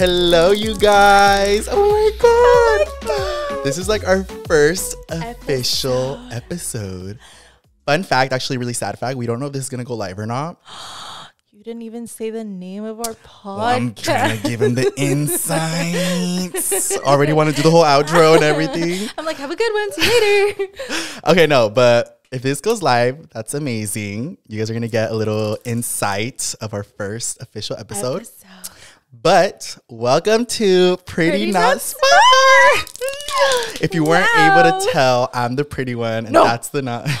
Hello, you guys. Oh my oh god. This is like our first official episode. Fun fact, actually, really sad fact. We don't know if this is gonna go live or not. You didn't even say the name of our podcast. Well, I'm trying to give him the insights. Already want to do the whole outro and everything. I'm like, have a good one. See you later. Okay, no, but if this goes live, that's amazing. You guys are gonna get a little insight of our first official episode. Episode. But welcome to Pretty, Pretty Not, Smart. if you weren't able to tell, I'm the pretty one, and No. that's the not.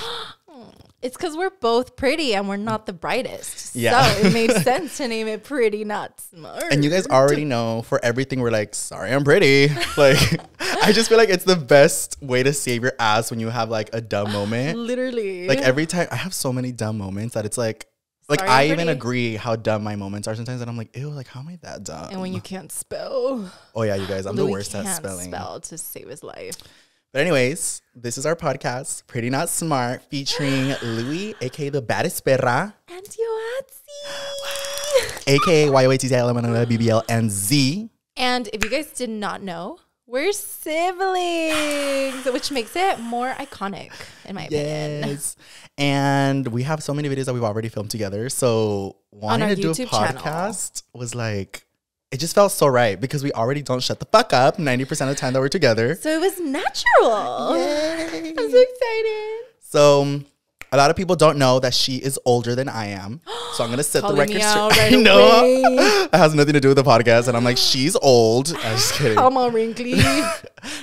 It's because we're both pretty and we're not the brightest. Yeah. So it made sense to name it Pretty Not Smart. and you guys already know for everything we're like, sorry, I'm pretty. Like, I just feel like it's the best way to save your ass when you have like a dumb moment. literally. Like every time, I have so many dumb moments that it's like, like I even pretty. agree how dumb my moments are sometimes, and I'm like, ew, like how am I that dumb? and when you can't spell, oh yeah, you guys, I'm the worst at spelling. spell to save his life. But anyways, this is our podcast, Pretty Not Smart, featuring Louie, aka the baddest perra, And Yoatzi. aka YOATZLMNBBL, and Z. And if you guys did not know, we're siblings, which makes it more iconic, in my opinion. Yes. And we have so many videos that we've already filmed together. So wanting to do a YouTube channel. podcast was like, it just felt so right because we already don't shut the fuck up 90% of the time that we're together. So it was natural. Yay. I'm so excited. So a lot of people don't know that she is older than I am. So I'm gonna set the record straight. right I know. It has nothing to do with the podcast. And I'm like, she's old. I'm just kidding. Come on, wrinkly.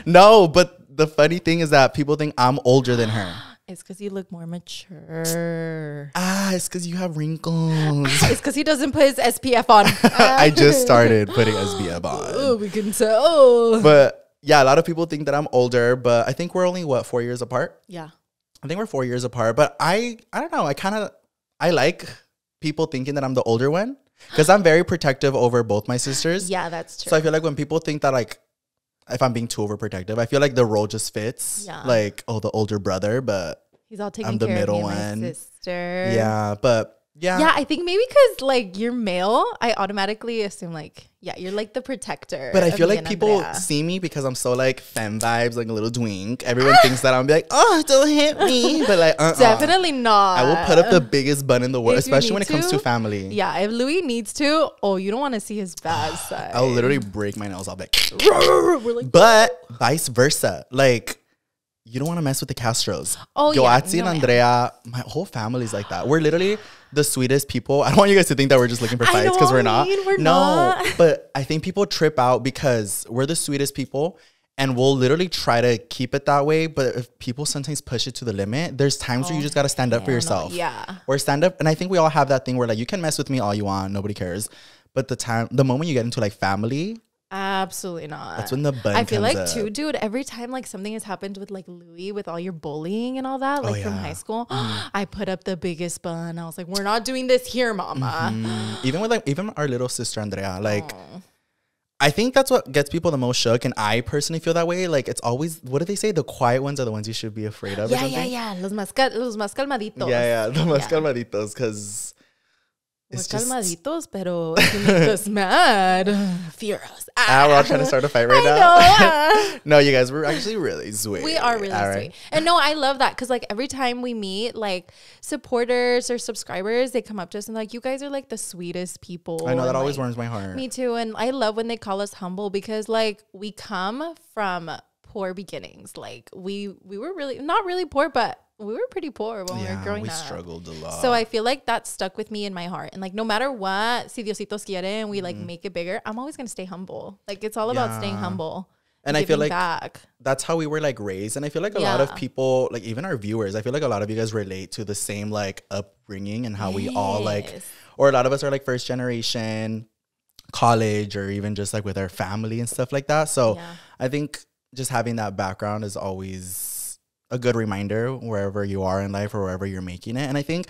No, but the funny thing is that people think I'm older than her. it's because you look more mature. Ah, it's because you have wrinkles. It's because he doesn't put his SPF on. I just started putting Oh, on. we can tell. But yeah, a lot of people think that I'm older, but I think we're only what four years apart. yeah. I think we're four years apart. But I, I don't know. I kind of, I like people thinking that I'm the older one because I'm very protective over both my sisters. Yeah, that's true. So I feel like when people think that like, if I'm being too overprotective, I feel like the role just fits. Yeah. Like, oh, the older brother, but He's all taking I'm the care middle of me one. sister. yeah, but yeah. Yeah, I think maybe because like you're male, I automatically assume like, yeah, you're like the protector. But I feel like people Andrea. see me because I'm so like femme vibes, like a little twink. Everyone thinks that I'm be like, oh, don't hit me. But like, uh Definitely not. I will put up the biggest bun in the world, If especially when it comes to to, family. Yeah, if Louie needs to, oh, you don't want to see his bad side. I'll literally break my nails. I'll be like, like, but vice versa. Like, you don't want to mess with the Castros. Oh, yeah. Yoatzi No, and. Andrea, my whole family's like that. We're literally the sweetest people. I don't want you guys to think that we're just looking for fights because we're not. mean, we're no, not. but I think people trip out because we're the sweetest people. And we'll literally try to keep it that way. But if people sometimes push it to the limit, there's times where you oh, just got to stand up for no. yourself. Yeah. Or stand up. And I think we all have that thing where like you can mess with me all you want. Nobody cares. But the time, the moment you get into like family, Absolutely not. that's when the bun I feel like up. too, dude. Every time like something has happened with like Louie, with all your bullying and all that, like from Oh, yeah. Mm-hmm. high school, I put up the biggest bun. I was like, "We're not doing this here, mama." Mm, even with like even our little sister Andrea, like I think that's what gets people the most shook, and I personally feel that way. Like it's always what do they say? The quiet ones are the ones you should be afraid of. or Yeah, yeah, yeah. Los más, cal- los más calmaditos. yeah, yeah. The más Yeah. calmaditos, because We're it's just calmaditos, pero you make us mad, furious. ah, we're all trying to start a fight right I now. know. ah. no, you guys, we're actually really sweet. We are really All sweet. And no, I love that because like every time we meet like supporters or subscribers, they come up to us and like, you guys are like the sweetest people. I know that and, always like, warms my heart. Me too. And I love when they call us humble because like we come from poor beginnings. Like we we were really not really poor, but we were pretty poor when we were growing we up. We struggled a lot. So I feel like that stuck with me in my heart. And like no matter what, si Diositos quiere and we like mm-hmm. make it bigger, I'm always gonna stay humble. Like it's all about staying. Humble. And I feel like back. that's how we were like raised and i feel like a lot of people like even our viewers i feel like a lot of you guys relate to the same like upbringing and how we all like or a lot of us are like first generation college or even just like with our family and stuff like that so Yeah. i think just having that background is always a good reminder wherever you are in life or wherever you're making it and i think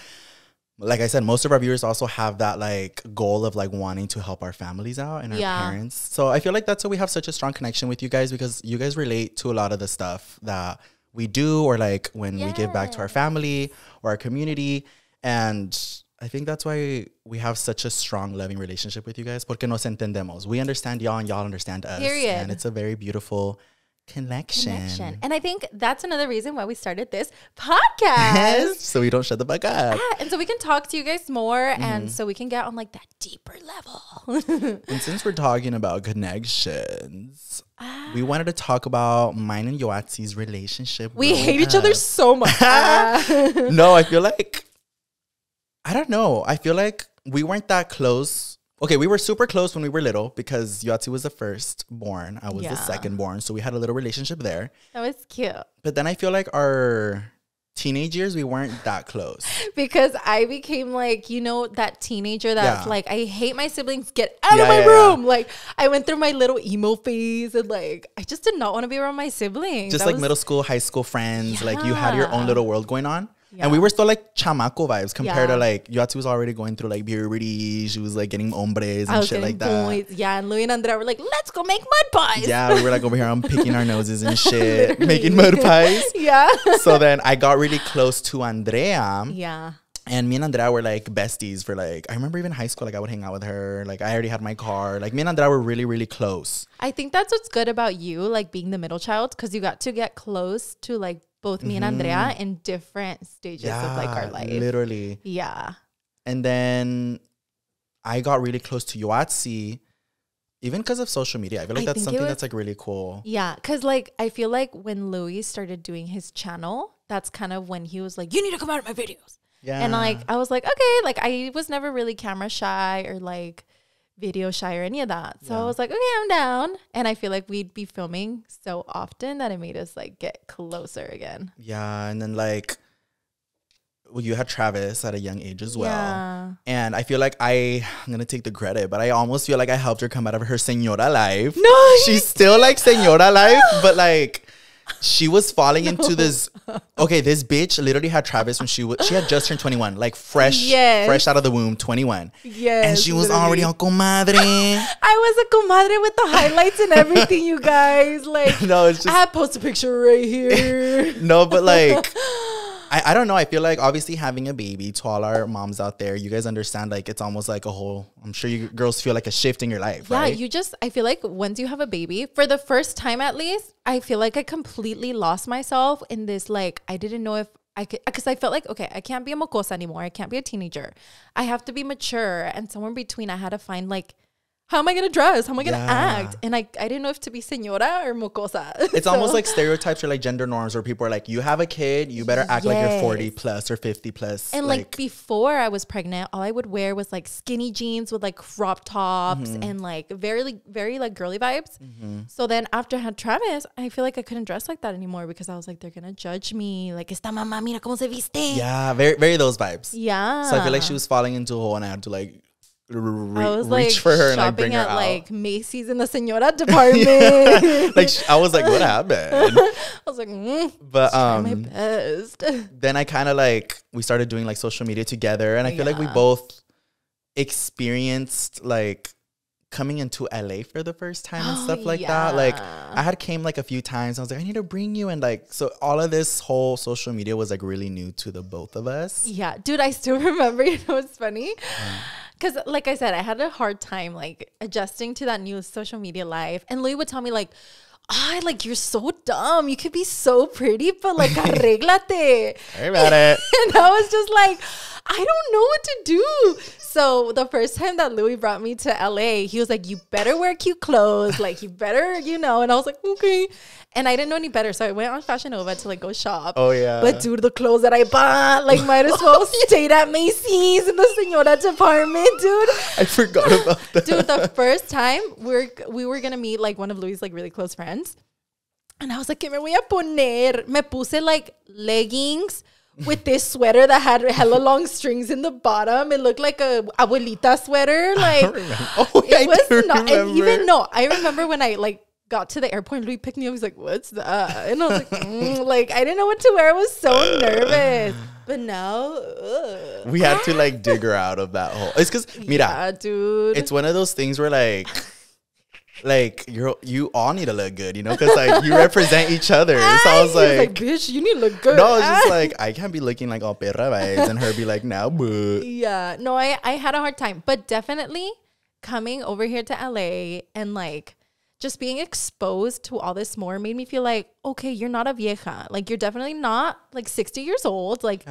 like I said, most of our viewers also have that like goal of like wanting to help our families out and our Yeah. parents. So I feel like that's why we have such a strong connection with you guys because you guys relate to a lot of the stuff that we do or like when we give back to our family or our community. And I think that's why we have such a strong, loving relationship with you guys. Porque nos entendemos. We understand y'all and y'all understand us. Period. And it's a very beautiful connection. Connection. And I think that's another reason why we started this podcast. Yes. So we don't shut the fuck up. Yeah, and so we can talk to you guys more Mm-hmm. and so we can get on like that deeper level. And since we're talking about connections, Ah. we wanted to talk about mine and Yoatzi's relationship. we hate each other so much. Ah. no, I feel like I don't know. I feel like we weren't that close. Okay, we were super close when we were little because Yatsi was the first born. I was Yeah. the second born. So we had a little relationship there. that was cute. But then I feel like our teenage years, we weren't that close. Because I became like, you know, that teenager that's Yeah. like, I hate my siblings, get out Yeah, of my yeah. room. Like, I went through my little emo phase and like, I just did not want to be around my siblings. Just That like was- middle school, high school friends. Like you had your own little world going on. And we were still like chamaco vibes compared to like Yatsi was already going through like puberty. She was like getting hombres and oh, shit like that. boys. Yeah, and Louie and Andrea were like, let's go make mud pies. Yeah, we were like over here, I'm picking our noses and shit, making mud pies. yeah. so then I got really close to Andrea, yeah. and me and Andrea were like besties for like I remember even high school. Like I would hang out with her. Like I already had my car. Like me and Andrea were really really close. I think that's what's good about you, like being the middle child, because you got to get close to like both me and mm-hmm. Andrea in different stages of like our life. literally. Yeah. And then I got really close to Yoatzi, even because of social media. I feel like I that's something was- that's like really cool. Yeah. Cause like I feel like when Louie started doing his channel, that's kind of when he was like, You need to come out of my videos. Yeah, And like I was like, okay, like I was never really camera shy or like video shy or any of that. So I was like, okay, I'm down. And I feel like we'd be filming so often that it made us like get closer again. yeah, and then like. Well, you had Travis at a young age as well. Yeah. And I feel like I, I'm gonna take the credit, but I almost feel like I helped her come out of her senora life. No, she's still like senora life, but like she was falling into this. Okay, this bitch literally had Travis when she was she had just turned 21, like fresh, Yes. fresh out of the womb, 21, Yes. and she was literally. already on comadre. I was a comadre with the highlights and everything, you guys. Like no, it's I just had post a picture right here. no, but like. I, I don't know. I feel like obviously having a baby to all our moms out there, you guys understand like it's almost like a whole. I'm sure you girls feel like a shift in your life, Yeah, right? you just, I feel like once you have a baby, for the first time at least, I feel like I completely lost myself in this. Like, I didn't know if I could, because I felt like, okay, I can't be a mocosa anymore. I can't be a teenager. I have to be mature. And somewhere in between, I had to find, like, how am I going to dress? How am I going to Yeah. act? And I, I didn't know if to be senora or mocosa. It's almost like stereotypes or like gender norms where people are like, you have a kid, you better act like you're 40 plus or 50 plus. And like, before I was pregnant, all I would wear was like skinny jeans with like crop tops Mm-hmm. and like very, very like girly vibes. So then after I had Travis, I feel like I couldn't dress like that anymore because I was like, they're gonna judge me. Like, esta mamá, mira cómo se viste. yeah, very, very those vibes. Yeah. So I feel like she was falling into a hole and I had to like re- I was reach like for her and like shopping bring her at out. like Macy's in the Senora department. like I was like, what happened? I was like, mm, But try my um, best. then I kind of like we started doing like social media together, and I feel like we both experienced like coming into LA for the first time and stuff like that. Like. I had came like a few times. I was like, I need to bring you, and like so all of this whole social media was like really new to the both of us. Yeah, dude, I still remember. You know, it's funny because, like I said, I had a hard time like adjusting to that new social media life. And Louie would tell me like, "Ah, like you're so dumb. You could be so pretty, but like arreglate." Sorry about it. and I was just like, I don't know what to do. So the first time that Louie brought me to LA, he was like, You better wear cute clothes. Like you better, you know. And I was like, Okay. And I didn't know any better. So I went on Fashion Nova to like go shop. Oh yeah. But dude, the clothes that I bought, like might as well stayed at Macy's in the Senora department, dude. I forgot about that. Dude, the first time we were we were gonna meet like one of Louie's like really close friends. And I was like, ¿qué me voy a poner? Me puse like leggings with this sweater that had hella long strings in the bottom. It looked like a abuelita sweater. Like Oh, I it was do not and even no, I remember when I like got to the airport, Louie picked me up. He's like, "What's that?" And I was like, mm, "Like I didn't know what to wear. I was so nervous." But now, ugh. we had to like dig her out of that hole. It's because mira, yeah, dude. it's one of those things where like like you're you all need to look good, you know, because like you represent each other. So I was was like, bitch, you need to look good. no, it's just Ah. like I can't be looking like all perra vibes and her be like, now, but Yeah, no, I I had a hard time, but definitely coming over here to LA and like just being exposed to all this more made me feel like okay, you're not a vieja. Like you're definitely not like 60 years old. Like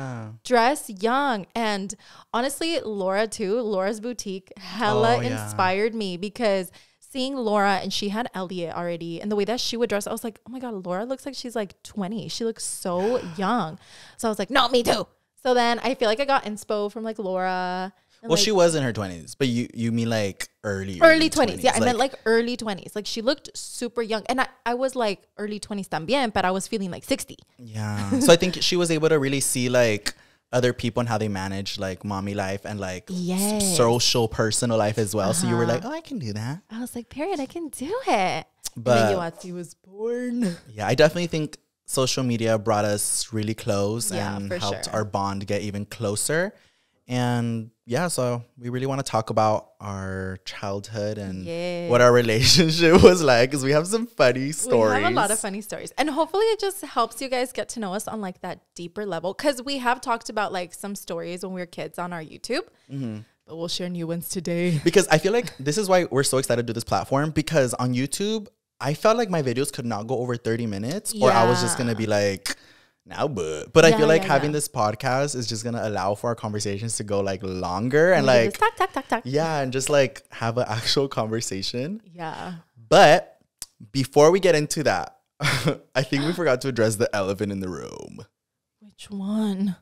dress young. And honestly, Laura too, Laura's boutique hella Oh, yeah. inspired me because seeing Laura and she had Elliot already and the way that she would dress, I was like, oh my God, Laura looks like she's like 20. She looks so young. So I was like, no, me too. So then I feel like I got inspo from like Laura. Well, like, she was in her twenties, but you you mean like early early 20s. Yeah, I meant like early 20s. Like she looked super young. And I, I was like early 20s también, but I was feeling like 60. yeah. So I think she was able to really see like other people and how they manage like mommy life and like Yes. social personal life as well. So you were Uh-huh. like, oh, I can do that. I was like, period, I can do it. But- and then Yoatzi was born. Yeah, I definitely think social media brought us really close Yeah, and helped sure. our bond get even closer. And yeah, so we really want to talk about our childhood and what our relationship was like because we have some funny stories. We have a lot of funny stories. And hopefully it just helps you guys get to know us on like that deeper level. Cause we have talked about like some stories when we were kids on our YouTube. Mm-hmm. But we'll share new ones today. because I feel like this is why we're so excited to do this platform because on YouTube, I felt like my videos could not go over 30 minutes or I was just going to be like, now, but. But I feel like yeah, having yeah. this podcast is just going to allow for our conversations to go like longer and like, talk, talk, talk, talk. yeah, and just like have an actual conversation. Yeah. But before we get into that, I think we forgot to address the elephant in the room. Which one?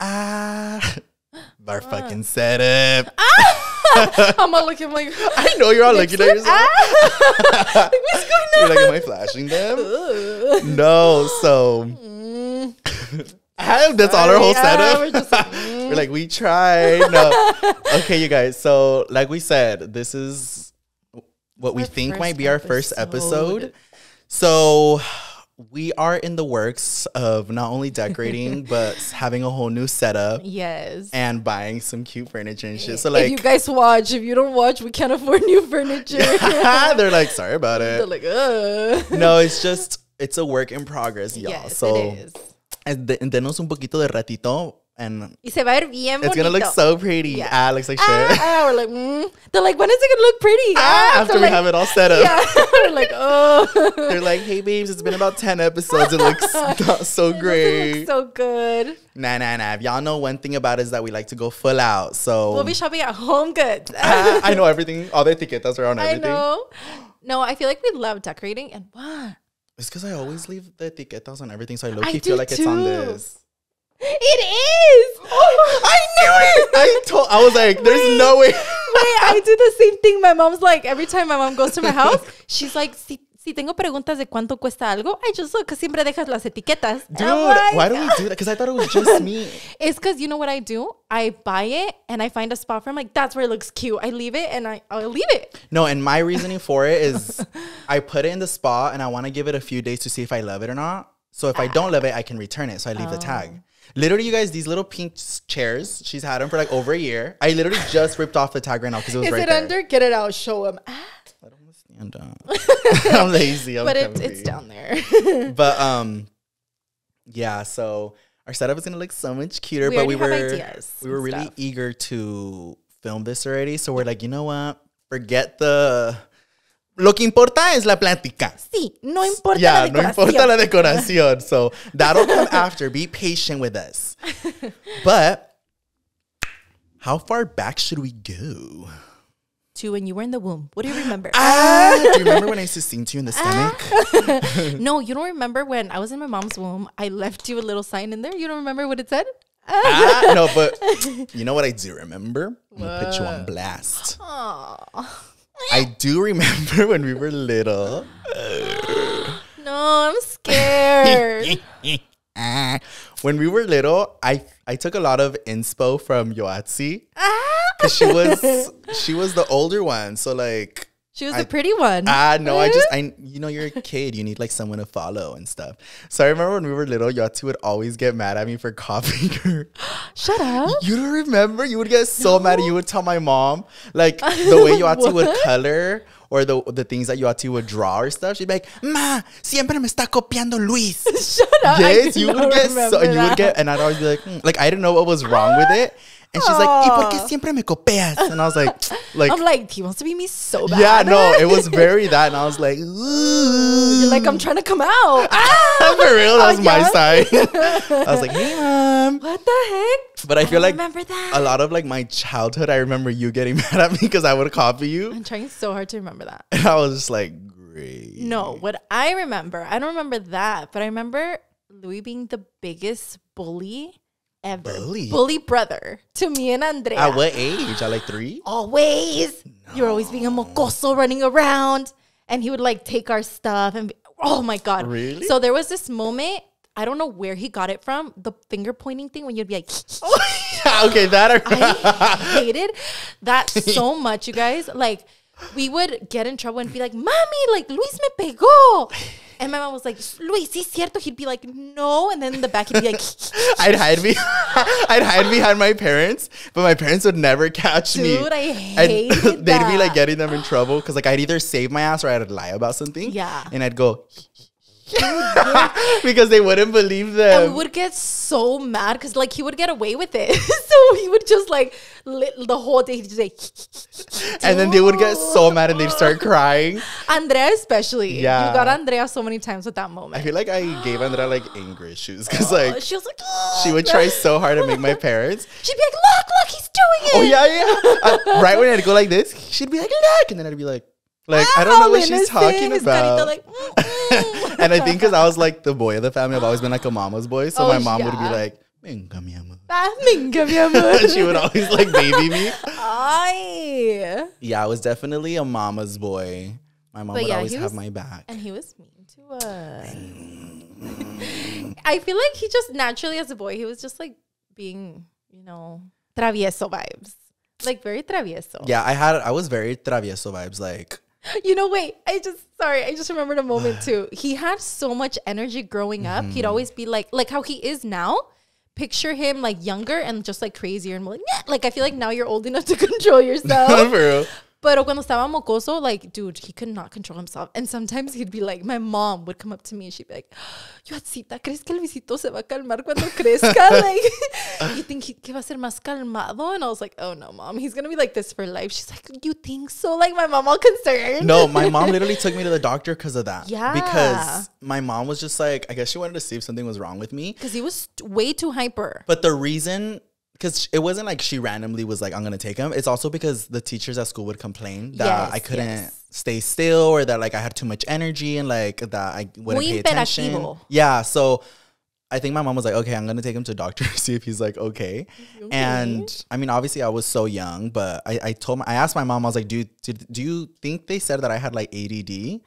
Ah, our fucking setup. I'm gonna look at him like, I know you're all looking at yourself. ah! like, what's going You're on? like, am I flashing them? No, so Mm. I- that's all our whole setup. we're just like, mm. We're like, we tried. No. Okay, you guys. So, like we said, this is what we think might be our first episode. episode. So, we are in the works of not only decorating, but having a whole new setup Yes. and buying some cute furniture and shit. So, like if you guys watch, if you don't watch, we can't afford new furniture. they're like, sorry about it. They're like, ugh. No, it's just, it's a work in progress, y'all. Yes, so, it is. denos un poquito de ratito and Y se va a ver bien it's gonna look so pretty. Yeah. Ah, looks like shit. Ah, ah, we're like, mm. they're like, when is it gonna look pretty? Ah, after They're we like, have it all set up. yeah, we're like, oh, They're like, hey babes, it's been about 10 episodes. It looks not so great. so good. nah, nah, nah. If y'all know one thing about us is that we like to go full out. So We'll be shopping at Home Goods. Ah, I know everything. All the etiquetas are on I everything. know. No, I feel like we love decorating and what? It's because I always leave the etiquetas on everything. So I low I feel like it's on too. this. It is. I knew it. I told. I was like, "There's Wait. no way." Wait, I do the same thing. My mom's like, every time my mom goes to my house, she's like, si, si tengo preguntas de cuánto cuesta algo, I just look, because siempre dejas las etiquetas. Dude, like, why do we do that? Because I thought it was just me. It's because you know what I do? I buy it and I find a spot for I'm like, that's where it looks cute. I leave it and I, I'll leave it. No, and my reasoning for it is I put it in the spot and I want to give it a few days to see if I love it or not. So if I don't love it, I can return it. So I leave the tag. Oh. Literally, you guys, these little pink chairs, she's had them for like over a year. I literally just ripped off the tag right now because it was Is right it there. under? Get it out. Show them. Ah, I don't want to stand up. I'm lazy. I'm but it, it's down there. But um, yeah. So our setup is gonna look so much cuter. We but we were we were really stuff. eager to film this already. So we're like, you know what? Forget the. Lo que importa es la plática. sí, no importa Yeah, la no importa la decoración. So that'll come after. Be patient with us. But how far back should we go? To when you were in the womb. What do you remember? Ah, do you remember when I used to sing to you in the stomach? no, you don't remember when I was in my mom's womb. I left you a little sign in there. You don't remember what it said? ah, no, but you know what I do remember? I'm gonna put you on blast. Aw. I do remember when we were little. No, I'm scared. Ah, when we were little, I I took a lot of inspo from Yoatzi because she was she was the older one. So like she was I- the pretty one. Ah, no, I just, I, you know, you're a kid. You need like someone to follow and stuff. So I remember when we were little, Yatu would always get mad at me for copying her. Shut up. You don't remember? You would get so mad. You would tell my mom, like, the way Yatu would color or the the things that Yati would draw or stuff. She'd be like, "Ma, siempre me está copiando Luis." Shut up. Yes, you would get so, and you would get, and I'd always be like, "Hmm." like I didn't know what was wrong with it, and she's like, "Y por qué siempre me copias?" And I was like, like. I'm like, he wants to be me so bad. yeah, no, it was very that, and I was like, Ooh. You're like, I'm trying to come out. Ah! for real, that was my Yeah. side. I was like, hey, mom. What the heck? But I feel like remember that. a lot of like my childhood, I remember you getting mad at me because I would copy you, I'm trying so hard to remember that. and I was just like, great. No, what I remember, I don't remember that, but I remember Louis being the biggest bully ever. Bully? brother to me and Andrea. At what age? At like three? always. You're always being a mocoso running around. And he would like take our stuff and be, oh my God. Really? So there was this moment, I don't know where he got it from, the finger pointing thing when you'd be like, okay, that. I hated that so much, you guys. Like, we would get in trouble and be like, Mommy, like, Luis me pegó. And my mom was like, Luis, sí es cierto. He'd be like, no. And then in the back, he'd be like, I'd hide me. I'd hide behind my parents, but my parents would never catch me. Dude, I And hated they'd be like getting them in trouble because like I'd either save my ass or I'd lie about something. Yeah. And I'd go because they wouldn't believe them. and we would get so mad because like he would get away with it. so he would just like the whole day. He'd just and then they would get so mad and they'd start crying. Andrea especially. Yeah. You got Andrea so many times with that moment. I feel like I gave Andrea like anger issues because like she was like, she would try so hard to make my parents. She'd be like, look, look, he's doing it. Oh yeah, yeah. Uh, right when I'd go like this, she'd be like, "Look," and then I'd be like, "Like I don't know what she's talking about." carita like, "Mm, mm." And I think because I was like the boy of the family, I've always been like a mama's boy. So Oh, my mom would be like, "Venga, mi amor." Minga, mi amor. she would always like baby me. Ay. Yeah, I was definitely a mama's boy. My mom But would yeah, always he have my back. And he was mean to us. I feel like he just naturally, as a boy, he was just like being, you know, travieso vibes. Like very travieso. Yeah, I had I was very travieso vibes. Like You know, wait, I just, sorry, I just remembered a moment too. He had so much energy growing up. Mm-hmm. He'd always be like, like how he is now. Picture him like younger and just like crazier and like, "Nyeh." like I feel like now you're old enough to control yourself. Pero cuando estaba mocoso, like, dude, he could not control himself. And sometimes he'd be like, my mom would come up to me and she'd be like, Yoatzita, ¿crees que Luisito se va a calmar cuando crezca? like, you think he, que va a ser más calmado? And I was like, oh no, mom, he's going to be like this for life. She's like, you think so? Like, my mom all concerned. No, my mom literally took me to the doctor because of that. Yeah. Because my mom was just like, I guess she wanted to see if something was wrong with me. Because he was way too hyper. But the reason, because it wasn't like she randomly was like, I'm gonna take him. It's also because the teachers at school would complain that Yes, I couldn't yes. stay still or that like I had too much energy and like that I wouldn't Muy pay attention. Yeah, so I think my mom was like, okay, I'm gonna take him to a doctor see if he's like okay. And I mean, obviously, I was so young, but I, I told my, I asked my mom, I was like, do did, do you think they said that I had like ADD?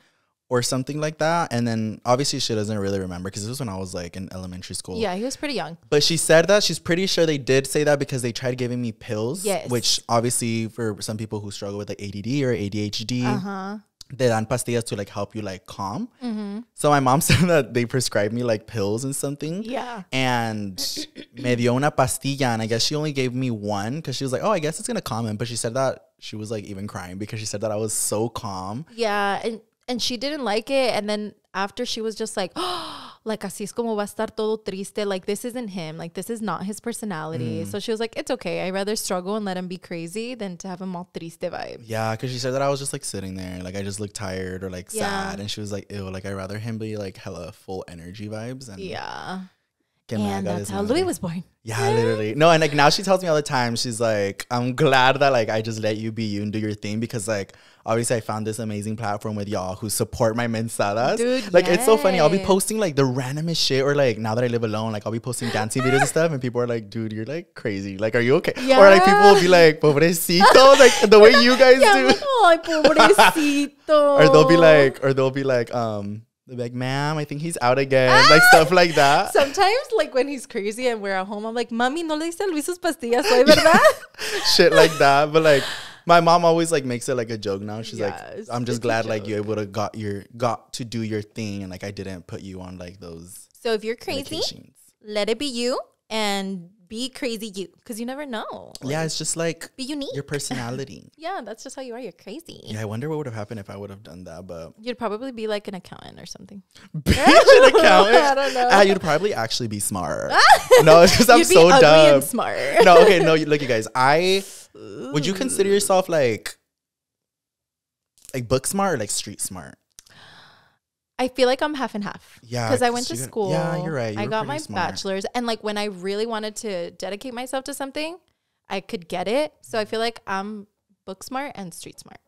Or something like that, and then obviously she doesn't really remember because this was when I was like in elementary school. Yeah, he was pretty young. But she said that she's pretty sure they did say that because they tried giving me pills. Yes. Which obviously for some people who struggle with like ADD or ADHD, Uh huh. they dan pastillas to like help you like calm. Mm-hmm. So my mom said that they prescribed me like pills and something. Yeah. And me dio una pastilla and I guess she only gave me one because she was like, oh, I guess it's gonna calm him. But she said that she was like even crying because she said that I was so calm. Yeah, and and she didn't like it. And then after she was just like, like así es como va a estar todo triste. Like this isn't him. Like this is not his personality. Mm. So she was like, it's okay. I'd rather struggle and let him be crazy than to have him all triste vibe. Yeah, because she said that I was just like sitting there, like I just looked tired or like Yeah. sad, and she was like, "Ew, like I'd rather him be like hella full energy vibes." And Yeah, and that's how. Louie was born. Yeah, literally. No, and like now she tells me all the time, she's like, I'm glad that like I just let you be you and do your thing because like obviously I found this amazing platform with y'all who support my mensadas. Dude, like it's so funny. I'll be posting like the randomest shit or like now that I live alone, like I'll be posting dancing videos and stuff and people are like, dude, you're like crazy. Like, are you okay? Or like people will be like, pobrecito, like the way you guys Yeah, do. Like, ay, pobrecito. Or they'll be like, or they'll be like, um, they'll be like, ma'am, I think he's out again. Like ah! stuff like that. Sometimes, like when he's crazy and we're at home, I'm like, "Mami, no le diste a Luis sus pastillas hoy, verdad?" shit like that. But like my mom always like makes it like a joke now. She's Yeah, like, I'm just glad like you able to got your got to do your thing and like I didn't put you on like those so if you're crazy, let it be you and be crazy you because you never know. yeah, it's just like Be unique. your personality. yeah, that's just how you are. You're crazy. yeah, I wonder what would have happened if I would have done that, but You'd probably be like an accountant or something. being an accountant, I don't know. ah, you'd probably actually be smart. no, it's because I'm You'd be so ugly dumb. and smart. no, okay, no, you- look, you guys. I would you consider yourself like like book smart or like street smart? I feel like I'm half and half. Yeah, Because I went to school. yeah, you're right. You I got my smart. bachelor's. And like when I really wanted to dedicate myself to something, I could get it. So I feel like I'm book smart and street smart.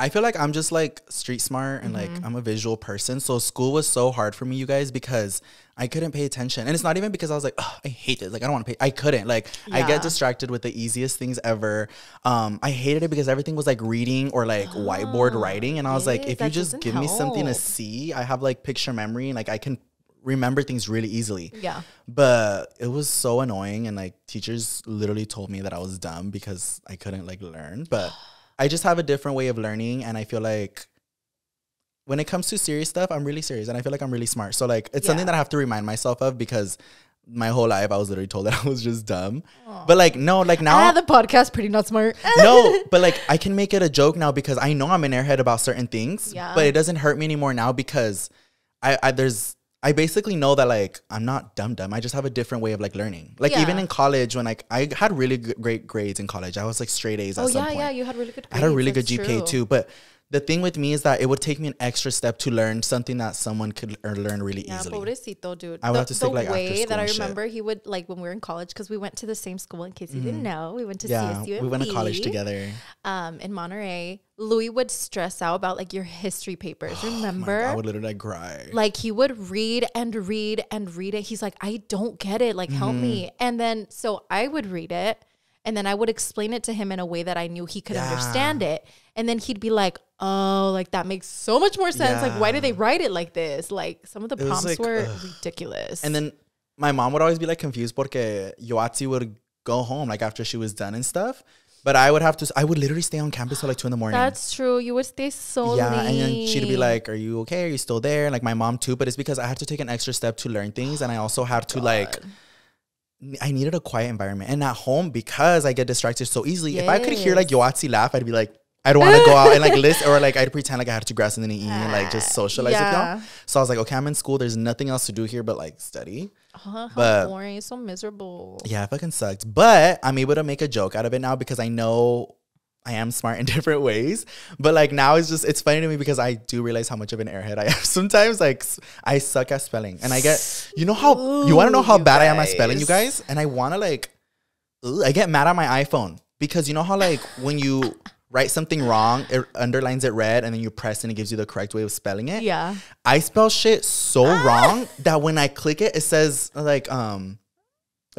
I feel like I'm just like street smart and Mm-hmm. like I'm a visual person. So school was so hard for me, you guys, because I couldn't pay attention. And it's not even because I was like, oh, I hate this. Like I don't want to pay. I couldn't. Like I get distracted with the easiest things ever. Um, I hated it because everything was like reading or like whiteboard writing. And I was like, if you just give me something to see, I have like picture memory and like I can remember things really easily. Yeah. But it was so annoying and like teachers literally told me that I was dumb because I couldn't like learn. But I just have a different way of learning and I feel like when it comes to serious stuff, I'm really serious and I feel like I'm really smart. So like it's something that I have to remind myself of because my whole life I was literally told that I was just dumb. But like no, like now Ah, the podcast pretty not smart. no, but like I can make it a joke now because I know I'm an airhead about certain things. Yeah. But it doesn't hurt me anymore now because I, I there's I basically know that like I'm not dumb dumb. I just have a different way of like learning. Like even in college when like I had really great grades in college. I was like straight A's at oh some yeah, point. yeah. You had really good. I had a grades, really good GPA true. too, but the thing with me is that it would take me an extra step to learn something that someone could learn really Yeah, easily. pobrecito, dude. I would the, have to the like, way that I and shit. remember he would like when we were in college because we went to the same school. In case you didn't know, we went to Mm-hmm. yeah, CSU. we went to college together. Um, in Monterey, Louie would stress out about like your history papers. Oh Remember? God, I would literally like cry. like he would read and read and read it. He's like, I don't get it. Like, help Mm-hmm. me. And then so I would read it and then I would explain it to him in a way that I knew he could Yeah. understand it. And then he'd be like, Oh, like that makes so much more sense. Like, why did they write it like this? Like some of the was prompts like, were ugh. ridiculous. And then my mom would always be like confused porque Yoatzi would go home like after she was done and stuff. But I would have to, I would literally stay on campus till like two in the morning. that's true. You would stay so yeah, and then she'd be like, "Are you okay? Are you still there?" And like my mom too. But it's because I had to take an extra step to learn things, and I also had to like, I needed a quiet environment. And at home, because I get distracted so easily, if I could hear like Yoatzi laugh, I'd be like, I don't want to go out and like list or like I'd pretend like I had to grab something to eat and like just socialize with y'all. So I was like, okay, I'm in school. There's nothing else to do here but like study. Uh-huh, how but- boring. It's so miserable. Yeah, it fucking sucked. But I'm able to make a joke out of it now because I know I am smart in different ways. But like now it's just it's funny to me because I do realize how much of an airhead I am. Sometimes like I suck at spelling. And I get you know how you wanna know how bad I am at spelling, you guys. guys? And I wanna like ugh, I get mad at my iPhone because you know how like when you write something wrong, it underlines it red and then you press and it gives you the correct way of spelling it. Yeah. I spell shit so wrong that when I click it, it says like um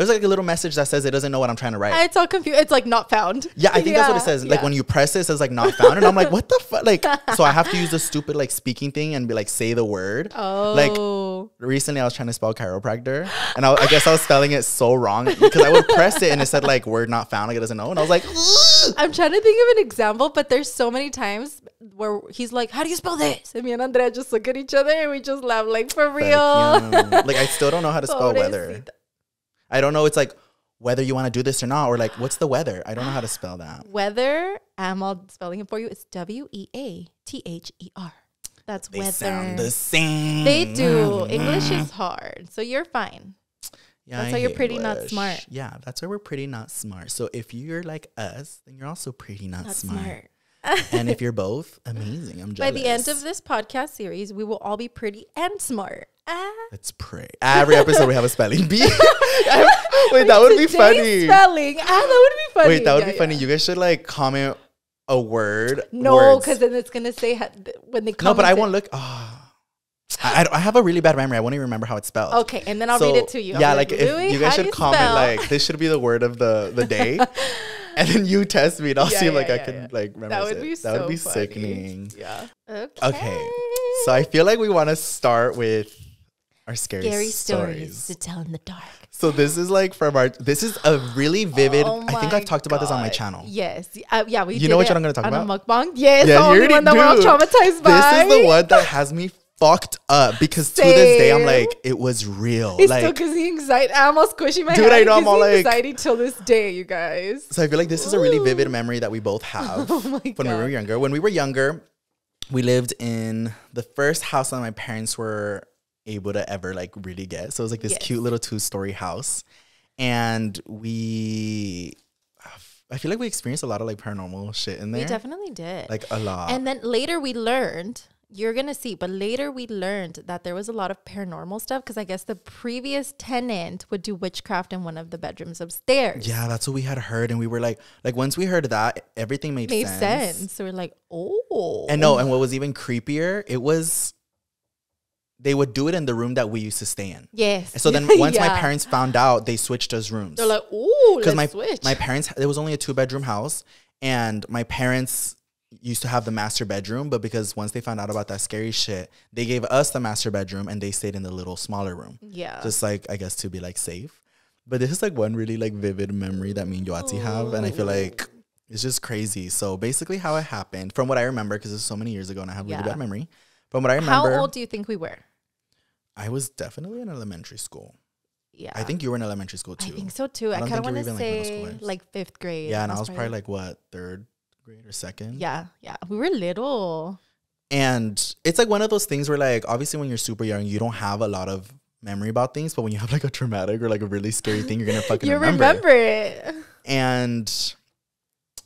there's like a little message that says it doesn't know what I'm trying to write. It's all confused. It's like not found. yeah, I think that's what it says. Like yeah. when you press it, it says like not found, and I'm like, what the fuck? Like, so I have to use the stupid like speaking thing and be like, say the word. Oh. Like recently, I was trying to spell chiropractor, and I, I guess I was spelling it so wrong because I would press it and it said like word not found, like it doesn't know, and I was like, "Ugh." I'm trying to think of an example, but there's so many times where he's like, "How do you spell this?" And me and Andrea just look at each other and we just laugh, like for real. you. like I still don't know how to spell weather. I don't know. It's like whether you want to do this or not, or like what's the weather? I don't know how to spell that. Weather. I'm all spelling it for you. It's W E A T H E R. That's They weather. sound the same. they do. English is hard, so you're fine. Yeah, That's I why you're pretty not smart. Yeah, that's why we're pretty not smart. So if you're like us, then you're also pretty not That's smart. smart. and if you're both, amazing. I'm jealous. By the end of this podcast series, we will all be pretty and smart. Ah. let's pray. Every episode we have a spelling bee. Wait, that would be funny. Spelling. Ah, that would be funny. Wait, that would Yeah, be funny. yeah. You guys should like comment a word. No, because then it's gonna say ha- when they no, but I won't look. ah. I, I, I have a really bad memory. I won't even remember how it's spelled. Okay, and then I'll read it to you. Yeah, be like, if you guys should you comment spell?" like this should be the word of the the day, and then you test me, and I'll Yeah, see if yeah, like I yeah, can like remember. that would it. be that so would be funny. sickening. Yeah. Okay. Okay, so I feel like we want to start with our scary, scary stories. stories to tell in the dark. So this is like from our. This is a really vivid. Oh I think I've talked about this on my channel. Yes. Uh, yeah, we. You know what I'm gonna talk about? A mukbang. Yes. Yeah, the only already one that we're traumatized by. This is the one that has me fucked up because to this day I'm like, it was real. It's like still because the anxiety. I'm all squishing my Dude, hand. I know, I'm all like- anxiety till this day, you guys. So I feel like this is a really vivid memory that we both have Oh when we were younger. When we were younger, we lived in the first house that my parents were able to ever like really get. So it was like this Yes. cute little two story house. And we, I feel like we experienced a lot of like paranormal shit in there. We definitely did. like a lot. and then later we learned. You're gonna see, but later we learned that there was a lot of paranormal stuff because I guess the previous tenant would do witchcraft in one of the bedrooms upstairs. yeah, that's what we had heard. And we were like, like once we heard that, everything made, made sense. sense. So we're like, oh, And no, and what was even creepier, it was they would do it in the room that we used to stay in. yes. So then once my parents found out, they switched us rooms. they're like, ooh, Because my switch. my parents it was only a two bedroom house and my parents used to have the master bedroom, but because once they found out about that scary shit, they gave us the master bedroom and they stayed in the little smaller room. yeah, Just like I guess to be like safe. But this is like one really like vivid memory that me and Yoatzi have. And I feel like it's just crazy. So basically how it happened, from what I remember, because it's so many years ago and I have really Yeah. bad memory. From what I remember, how old do you think we were? I was definitely in elementary school. Yeah, I think you were in elementary school too. I think so too. I I, kind of want to even, like, say like fifth grade. Yeah, and I was probably like what, third grade or second? yeah, yeah. We were little. And it's like one of those things where like obviously when you're super young, you don't have a lot of memory about things, but when you have like a traumatic or like a really scary thing, you're gonna fucking You remember. remember it? And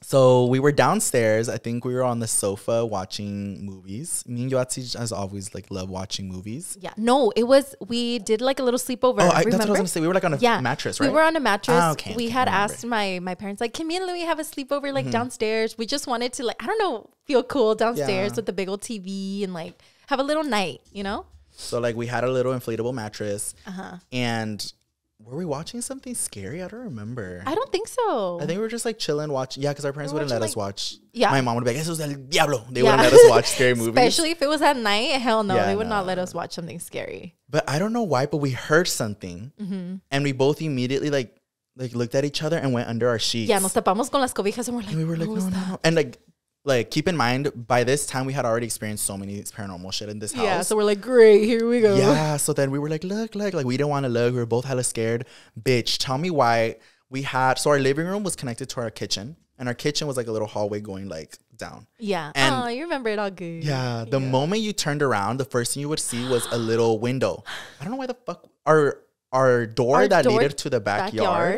so we were downstairs. I think we were on the sofa watching movies. Me and Yoatzi, as always, like love watching movies. Yeah. No, it was. We did like a little sleepover. Oh, I, that's what I was remember? gonna say. We were like on a yeah, mattress, right? We were on a mattress. Ah, okay, we had asked my my parents like, "Can me and Louie have a sleepover Mm-hmm. like downstairs?" We just wanted to like I don't know, feel cool downstairs Yeah. with the big old TV and like have a little night, you know? so like we had a little inflatable mattress, Uh huh. and were we watching something scary? I don't remember. I don't think so. I think we were just like chilling, watching. Yeah, because our parents We wouldn't let watching, us watch. Yeah. my mom would be like, "Eso es del diablo." They Yeah. wouldn't let us watch scary movies. Especially if it was at night. Hell no, Yeah, they would not let us watch something scary. But I don't know why, but we heard something, Mm-hmm. and we both immediately like like looked at each other and went under our sheets. Yeah, nos tapamos con las cobijas and we're like, and we were like, no, no, no. And like, like keep in mind, by this time we had already experienced so many paranormal shit in this house. Yeah, so we're like, great, here we go. Yeah, so then we were like, look, look, like we didn't want to look. We were both hella scared. Bitch, tell me why we had. So our living room was connected to our kitchen, and our kitchen was like a little hallway going like down. Yeah. And- oh, you remember it all good. Yeah, the moment you turned around, the first thing you would see was a little window. I don't know why the fuck our our door Our that door- leaded to the backyard,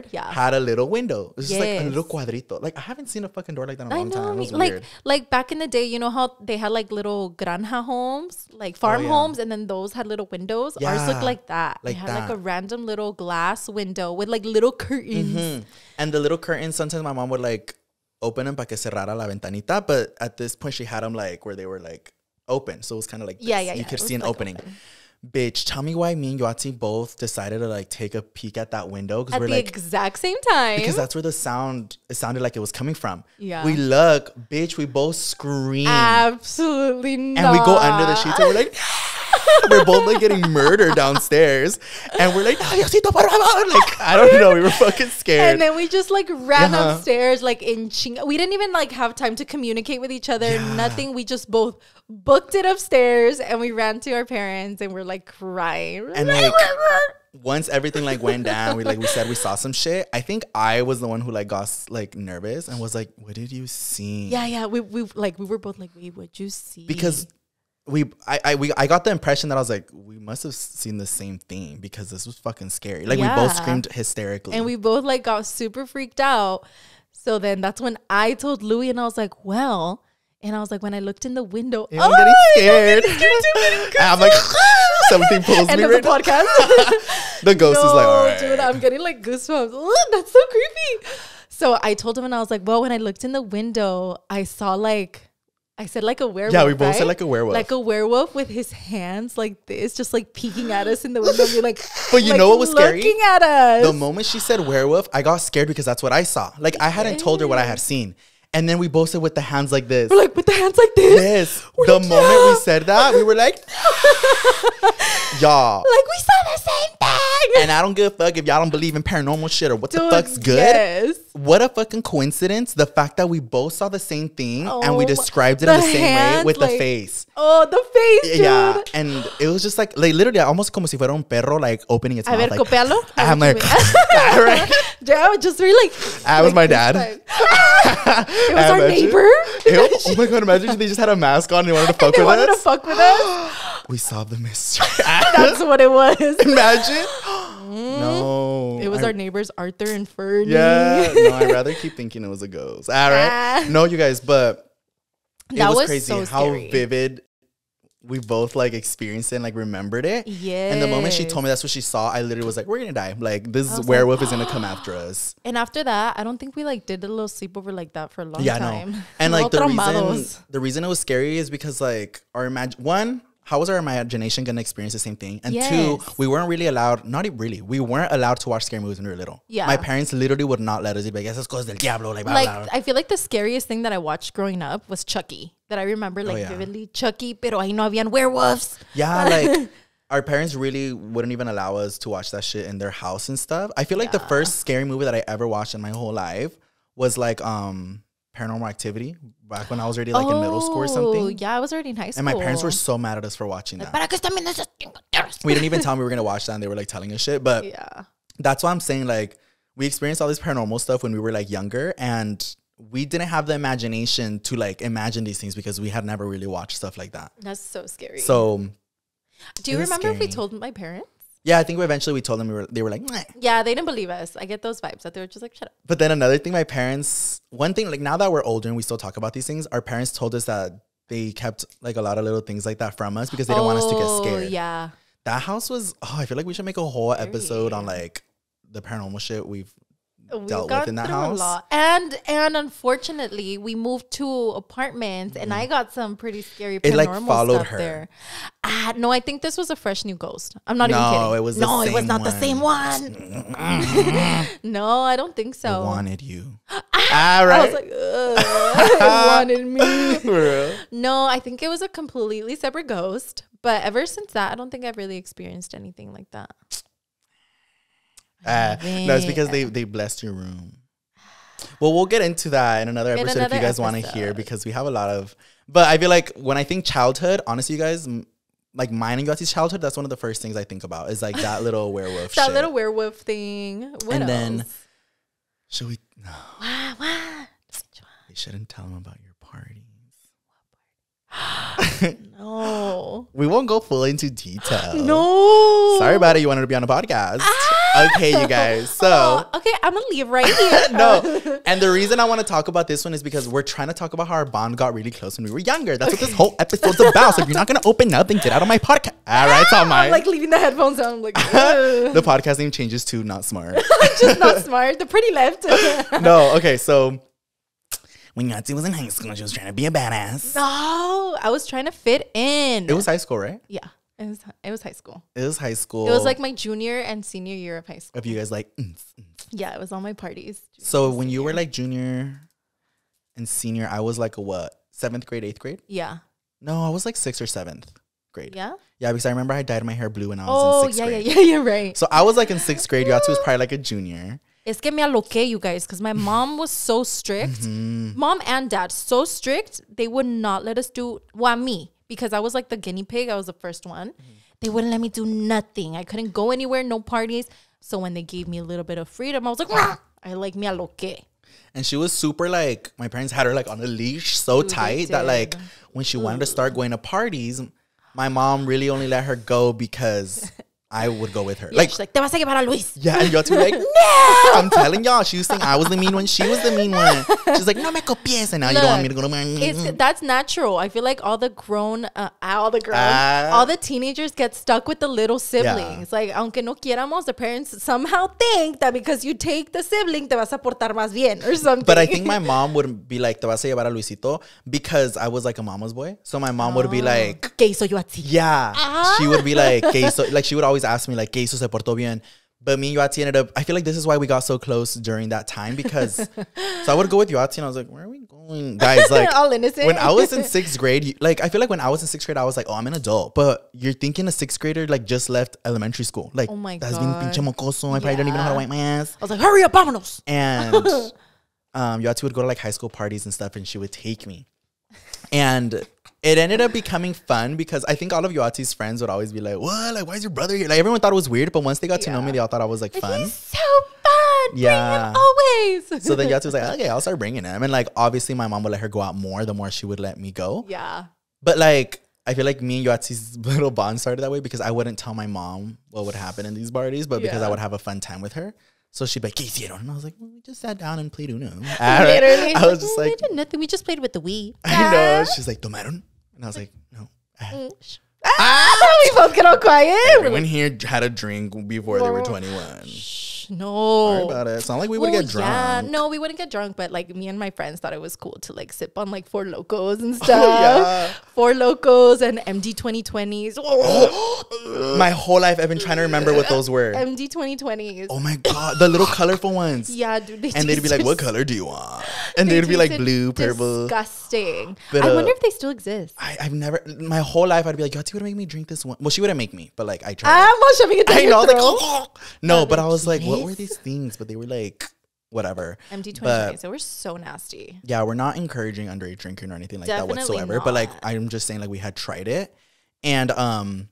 backyard, yeah. had a little window. It was just like a little cuadrito. Like I haven't seen a fucking door like that in a I long time. know, It was like weird. like back in the day, you know how they had like little granja homes, like farm Oh, yeah. homes, and then those had little windows. Yeah. Ours looked like that. like they had like a random little glass window with like little curtains. Mhm. And the little curtains, sometimes my mom would like open them para que cerrara la ventanita, but at this point she had them like where they were like open, so it was kind of like Yeah, this. yeah, You could it see an like, opening. open. Bitch, tell me why me and Yoatzi both decided to like take a peek at that window because we're the like exact same time. because that's where the sound it sounded like it was coming from. Yeah. We look, bitch, we both scream. Absolutely not. and we go under the sheets and we're like we're both like getting murdered downstairs. And we're like, "Ay, Diosito, por favor." like I don't know, we were fucking scared. And then we just like ran Yeah. upstairs, like in ching. We didn't even like have time to communicate with each other. Yeah. Nothing. We just both booked it upstairs, and we ran to our parents, and we're like crying. And, like, once everything like went down, we like we said we saw some shit. I think I was the one who like got like nervous and was like, "What did you see?" yeah, yeah. We we like we were both like, wait, what'd you see? because we I I we I got the impression that I was like, we must have seen the same thing because this was fucking scary. Like we both screamed hysterically. and we both like got super freaked out. So then that's when I told Louie, and I was like, well. And I was like, when I looked in the window, Yeah, I'm getting scared. I'm like, something pulls End me of right the podcast. The ghost is like, all right. dude, I'm getting like goosebumps. Ugh, that's so creepy. So I told him, and I was like, well, when I looked in the window, I saw like, I said like a werewolf. Yeah, we both said like a werewolf. Like a werewolf with his hands like this, just like peeking at us in the window. Be like, But you like, know what was scary? Looking at us. the moment she said werewolf, I got scared because that's what I saw. Like I hadn't told her what I had seen. And then we both said with the hands like this. we're like with the hands like this. Yes. We're The like, moment we said that, we were like, y'all. like we saw the same thing. And I don't give a fuck if y'all don't believe in paranormal shit or what the fuck's good. Yes. What a fucking coincidence. The fact that we both saw the same thing and we Oh, described it in the the same way with the face. Oh, the face, dude. Yeah. And it was just like, like literally almost como si fuera un perro like opening its A mouth. ver, like, copialo. I'm like, right? Yeah, I was just really like. That was my dad. it was our neighbor. Ew, oh my god, imagine if they just had a mask on and they wanted to fuck they with wanted us. to fuck with us. we solved the mystery. That's what it was. imagine. no. It was I- our neighbors Arthur and Fernie. Yeah. No, I'd rather keep thinking it was a ghost. All right. Ah. No, you guys, but it That was, was crazy so how scary. vivid we both like experienced it and like remembered it. Yeah. And the moment she told me that's what she saw, I literally was like, "We're gonna die! Like this was like, werewolf is gonna come after us." And after that, I don't think we like did a little sleepover like that for a long yeah, time. no. And like the all reason the reason it was scary is because like our imagine one. How was our imagination gonna experience the same thing? And two, we weren't really allowed. Not really. We weren't allowed to watch scary movies when we were little. Yeah. My parents literally would not let us. They'd be like, "Esas cosas del diablo." Like, blah, like blah. I feel like the scariest thing that I watched growing up was Chucky. That I remember like Oh, yeah. vividly. Chucky, pero ahí no habían werewolves. Yeah, like our parents really wouldn't even allow us to watch that shit in their house and stuff. I feel like the first scary movie that I ever watched in my whole life was like um Paranormal Activity back when I was already like in middle school or Oh, something. Yeah, I was already in high school. And my parents were so mad at us for watching that. ¿Para qué están viendo esas? We didn't even tell them we were gonna watch that and they were like telling us shit. But Yeah. that's why I'm saying like we experienced all this paranormal stuff when we were like younger and we didn't have the imagination to like imagine these things because we had never really watched stuff like that. That's so scary. So do you remember if we told my parents? Yeah, I think eventually we told them we were they were like, "Meh." Yeah, they didn't believe us. I get those vibes that they were just like, shut up. But then another thing, my parents, one thing, like now that we're older and we still talk about these things, our parents told us that they kept like a lot of little things like that from us because they didn't want us to get Oh, scared. Yeah. That house was, oh, I feel like we should make a whole episode on like the paranormal shit we've We've dealt with in that house. lot. And and unfortunately, we moved to apartments, and I got some pretty scary paranormal Mm. It, like, followed stuff her. there. Ah, no, I think this was a fresh new ghost. I'm not even No, kidding. it was the no, it was not the same one. no, I don't think so. wanted you. All I right. was like, Ugh, it wanted me. For real. No, I think it was a completely separate ghost. But ever since that, I don't think I've really experienced anything like that. Uh, no, it's because they, they blessed your room. Well, we'll get into that in another In episode if you guys want to hear because we have a lot of. But I feel like when I think childhood, honestly, you guys, m- like mine and Yoatzi's childhood, that's one of the first things I think about is like that little werewolf That shit. little werewolf thing. What And else? then- Should we? No, Wah, wah. we shouldn't tell them about your. No. We won't go full into detail. No. Sorry about it. You wanted to be on a podcast. Ah! Okay, you guys. So. Oh, okay, I'm gonna leave right here. no. And the reason I want to talk about this one is because we're trying to talk about how our bond got really close when we were younger. That's what this whole episode's about. So if you're not going to open up, then get out of my podcast. All right, it's all I'm like leaving the headphones on. I'm like, the podcast name changes to Not Smart. just not smart. The pretty left. no, okay, so when Yoatzi was in high school, she was trying to be a badass. no, I was trying to fit in. It was high school, right? yeah. It was it was high school. It was high school. It was like my junior and senior year of high school. if you guys like. mm, mm. Yeah, it was all my parties. So when you were like junior and senior, I was like a what? Seventh grade, eighth grade? Yeah. No, I was like sixth or seventh grade. Yeah. Yeah, because I remember I dyed my hair blue when I was Oh in sixth yeah, grade. yeah, yeah. You're right. So I was like in sixth grade. Yoatzi was probably like a junior. Es que me aloqué, you guys, because my mom was so strict. Mm-hmm. Mom and dad, so strict, they would not let us do, well, me, because I was like the guinea pig. I was the first one. They wouldn't let me do nothing. I couldn't go anywhere, no parties. So when they gave me a little bit of freedom, I was like, "Rah!" I like me aloqué. And she was super like my parents had her like on a leash so Dude, tight that like when she wanted to start going to parties, my mom really only let her go because I would go with her. Like, Like she's like, te vas a llevar a Luis. yeah, and Yoatzi was like, no, I'm telling y'all, she was saying I was the mean one, she was the mean one. She's like, no me copies, and now you don't want me to go to my It's that's natural. I feel like all the grown, uh, all the grown, Ah. all the teenagers get stuck with the little siblings. Like, aunque no quieramos, the parents somehow think that because you take the sibling, te vas a portar más bien or something. But I think my mom would be like, te vas a llevar a Luisito because I was like a mama's boy. So my mom would be like, ¿Qué hizo yo a ti? Yeah. Ah. She would be like, que hizo, like she would always ask me like, hizo se portó bien. But me and Yoatzi ended up, I feel like this is why we got so close during that time because, so I would go with Yoatzi and I was like, where are we going? Guys like all innocent. when I was in sixth grade, like I feel like when I was in sixth grade, I was like, oh, I'm an adult. But you're thinking a sixth grader like just left elementary school. Like, Oh my that's being God. pinche mocoso. I probably don't even know how to wipe my ass. I was like, hurry up, vámonos. And um, Yati would go to like high school parties and stuff, and she would take me. And it ended up becoming fun because I think all of Yati's friends would always be like, what? Like, why is your brother here? Like, everyone thought it was weird, but once they got to know me, they all thought I was like fun. He's so fun. Yeah. him always. So then Yati was like, okay, I'll start bringing him. And like, obviously, my mom would let her go out more the more she would let me go. yeah. But like, I feel like me and Yati's little bond started that way because I wouldn't tell my mom what would happen in these parties, but because I would have a fun time with her. So she'd be like, ¿Qué hicieron? And I was like, well, we just sat down and played Uno. Literally. I was just like, we did nothing. We just played with the Wii. I know. She's like, ¿Tomaron? And I was like, no. Ah, we both get all quiet. Everyone here had a drink before they were No. 21. Shh, Sorry no. about it. It's not like we would Well, get drunk. Yeah, no, we wouldn't get drunk, but like me and my friends thought it was cool to like sip on like Four Lokos and stuff. Oh, yeah. Four Lokos and MD 2020s. My whole life, I've been trying to remember what those were. MD 2020s. Oh my God. The little colorful ones. Yeah, dude. They And they'd be like, what color do you want? And They they'd be like blue, purple. Disgusting. But, I uh, wonder if they still exist. I, I've never, my whole life, I'd be like, Yati would make me drink this one. Well, she wouldn't make me, but like, I tried. I'm not shoving it down I know. Like, no, Oh, but I was like, what were these things? But they were like, whatever. MD 2020s. So we're so nasty. Yeah, we're not encouraging underage drinking or anything like Definitely that whatsoever. But like. I'm just saying, like, we had tried it, and um,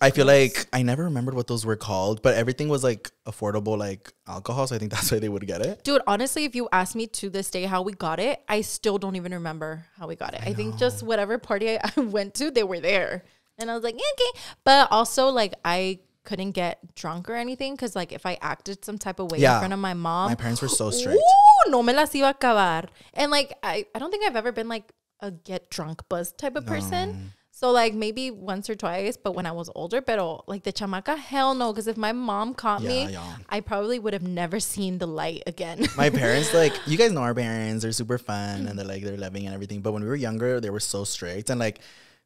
I feel like I never remembered what those were called, but everything was like affordable, like alcohol. So I think that's why they would get it. Dude, honestly, if you ask me to this day how we got it, I still don't even remember how we got it. I, think just whatever party I, I went to, they were there. And I was like, "Yeah, okay. But also, like, I couldn't get drunk or anything because, like, if I acted some type of way Yeah. in front of my mom, My parents were so strict. Ooh, no me las iba a acabar. And, like, I, I don't think I've ever been, like, a get drunk buzz type of person. So, like, maybe once or twice, but when I was older, pero, like, the chamaca, hell no. Because if my mom caught Yeah, me, yeah. I probably would have never seen the light again. My parents, like, you guys know our parents, they're super fun and they're like, they're loving and everything. But when we were younger, they were so strict. And like,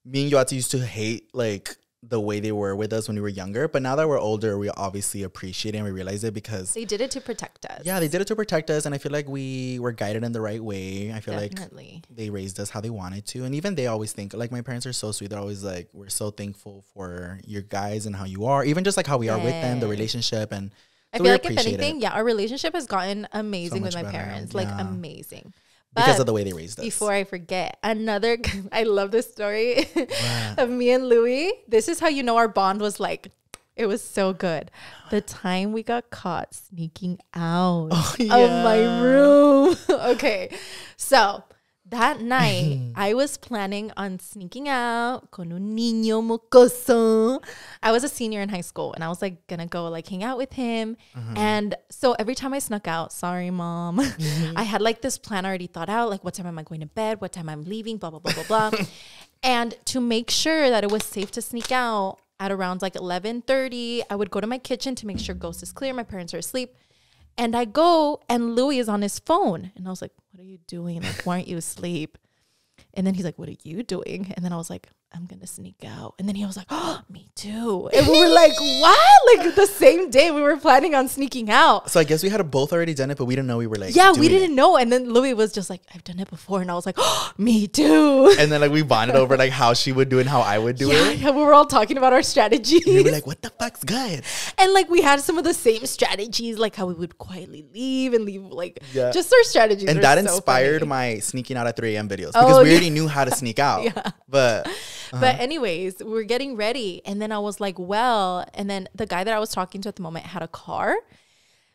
me and Yati used to hate, like, the way they were with us when we were younger. But now that we're older, we obviously appreciate it and we realize it because, They did it to protect us. yeah, they did it to protect us. And I feel like we were guided in the right way. I feel like they raised us how they wanted to. And even they always think, like, my parents are so sweet. They're always like, we're so thankful for your guys and how you are, even just like how we are with them, the relationship. And I so feel like if appreciate anything, it yeah, our relationship has gotten amazing with my better, parents, like amazing. Because of the way they raised us. before I forget, another, I love this story of me and Louie. This is how you know our bond was like, it was so good. The time we got caught sneaking out Oh, of my room. okay. So that night, I was planning on sneaking out con un niño mocoso. I was a senior in high school and I was like gonna go like hang out with him. Mm-hmm. And so every time I snuck out, sorry, mom, I had like this plan already thought out like what time am I going to bed, what time I'm leaving, blah, blah, blah, blah, blah. and to make sure that it was safe to sneak out at around like 11:30, I would go to my kitchen to make sure Ghost is clear, my parents are asleep. And I go and Louie is on his phone. And I was like, What are you doing? Like, why aren't you asleep? And then he's like, What are you doing? And then I was like, I'm gonna sneak out. And then he was like, Oh, me too. And we were like, What? Like the same day we were planning on sneaking out. So I guess we had both already done it, but we didn't know we were like Yeah, we doing it. didn't know. And then Louie was just like, I've done it before. And I was like, oh, me too. And then like we bonded over like how she would do it and how I would do yeah, it. yeah, we were all talking about our strategies. And we were like, "What the fuck's good?" and like we had some of the same strategies, like how we would quietly leave and leave like Yeah. just our strategies. And that so inspired funny. my sneaking out at 3 a.m. videos oh, because Oh, we yeah. already knew how to sneak out. Yeah. But But anyways, we we're getting ready, and then I was like, "Well," and then the guy that I was talking to at the moment had a car,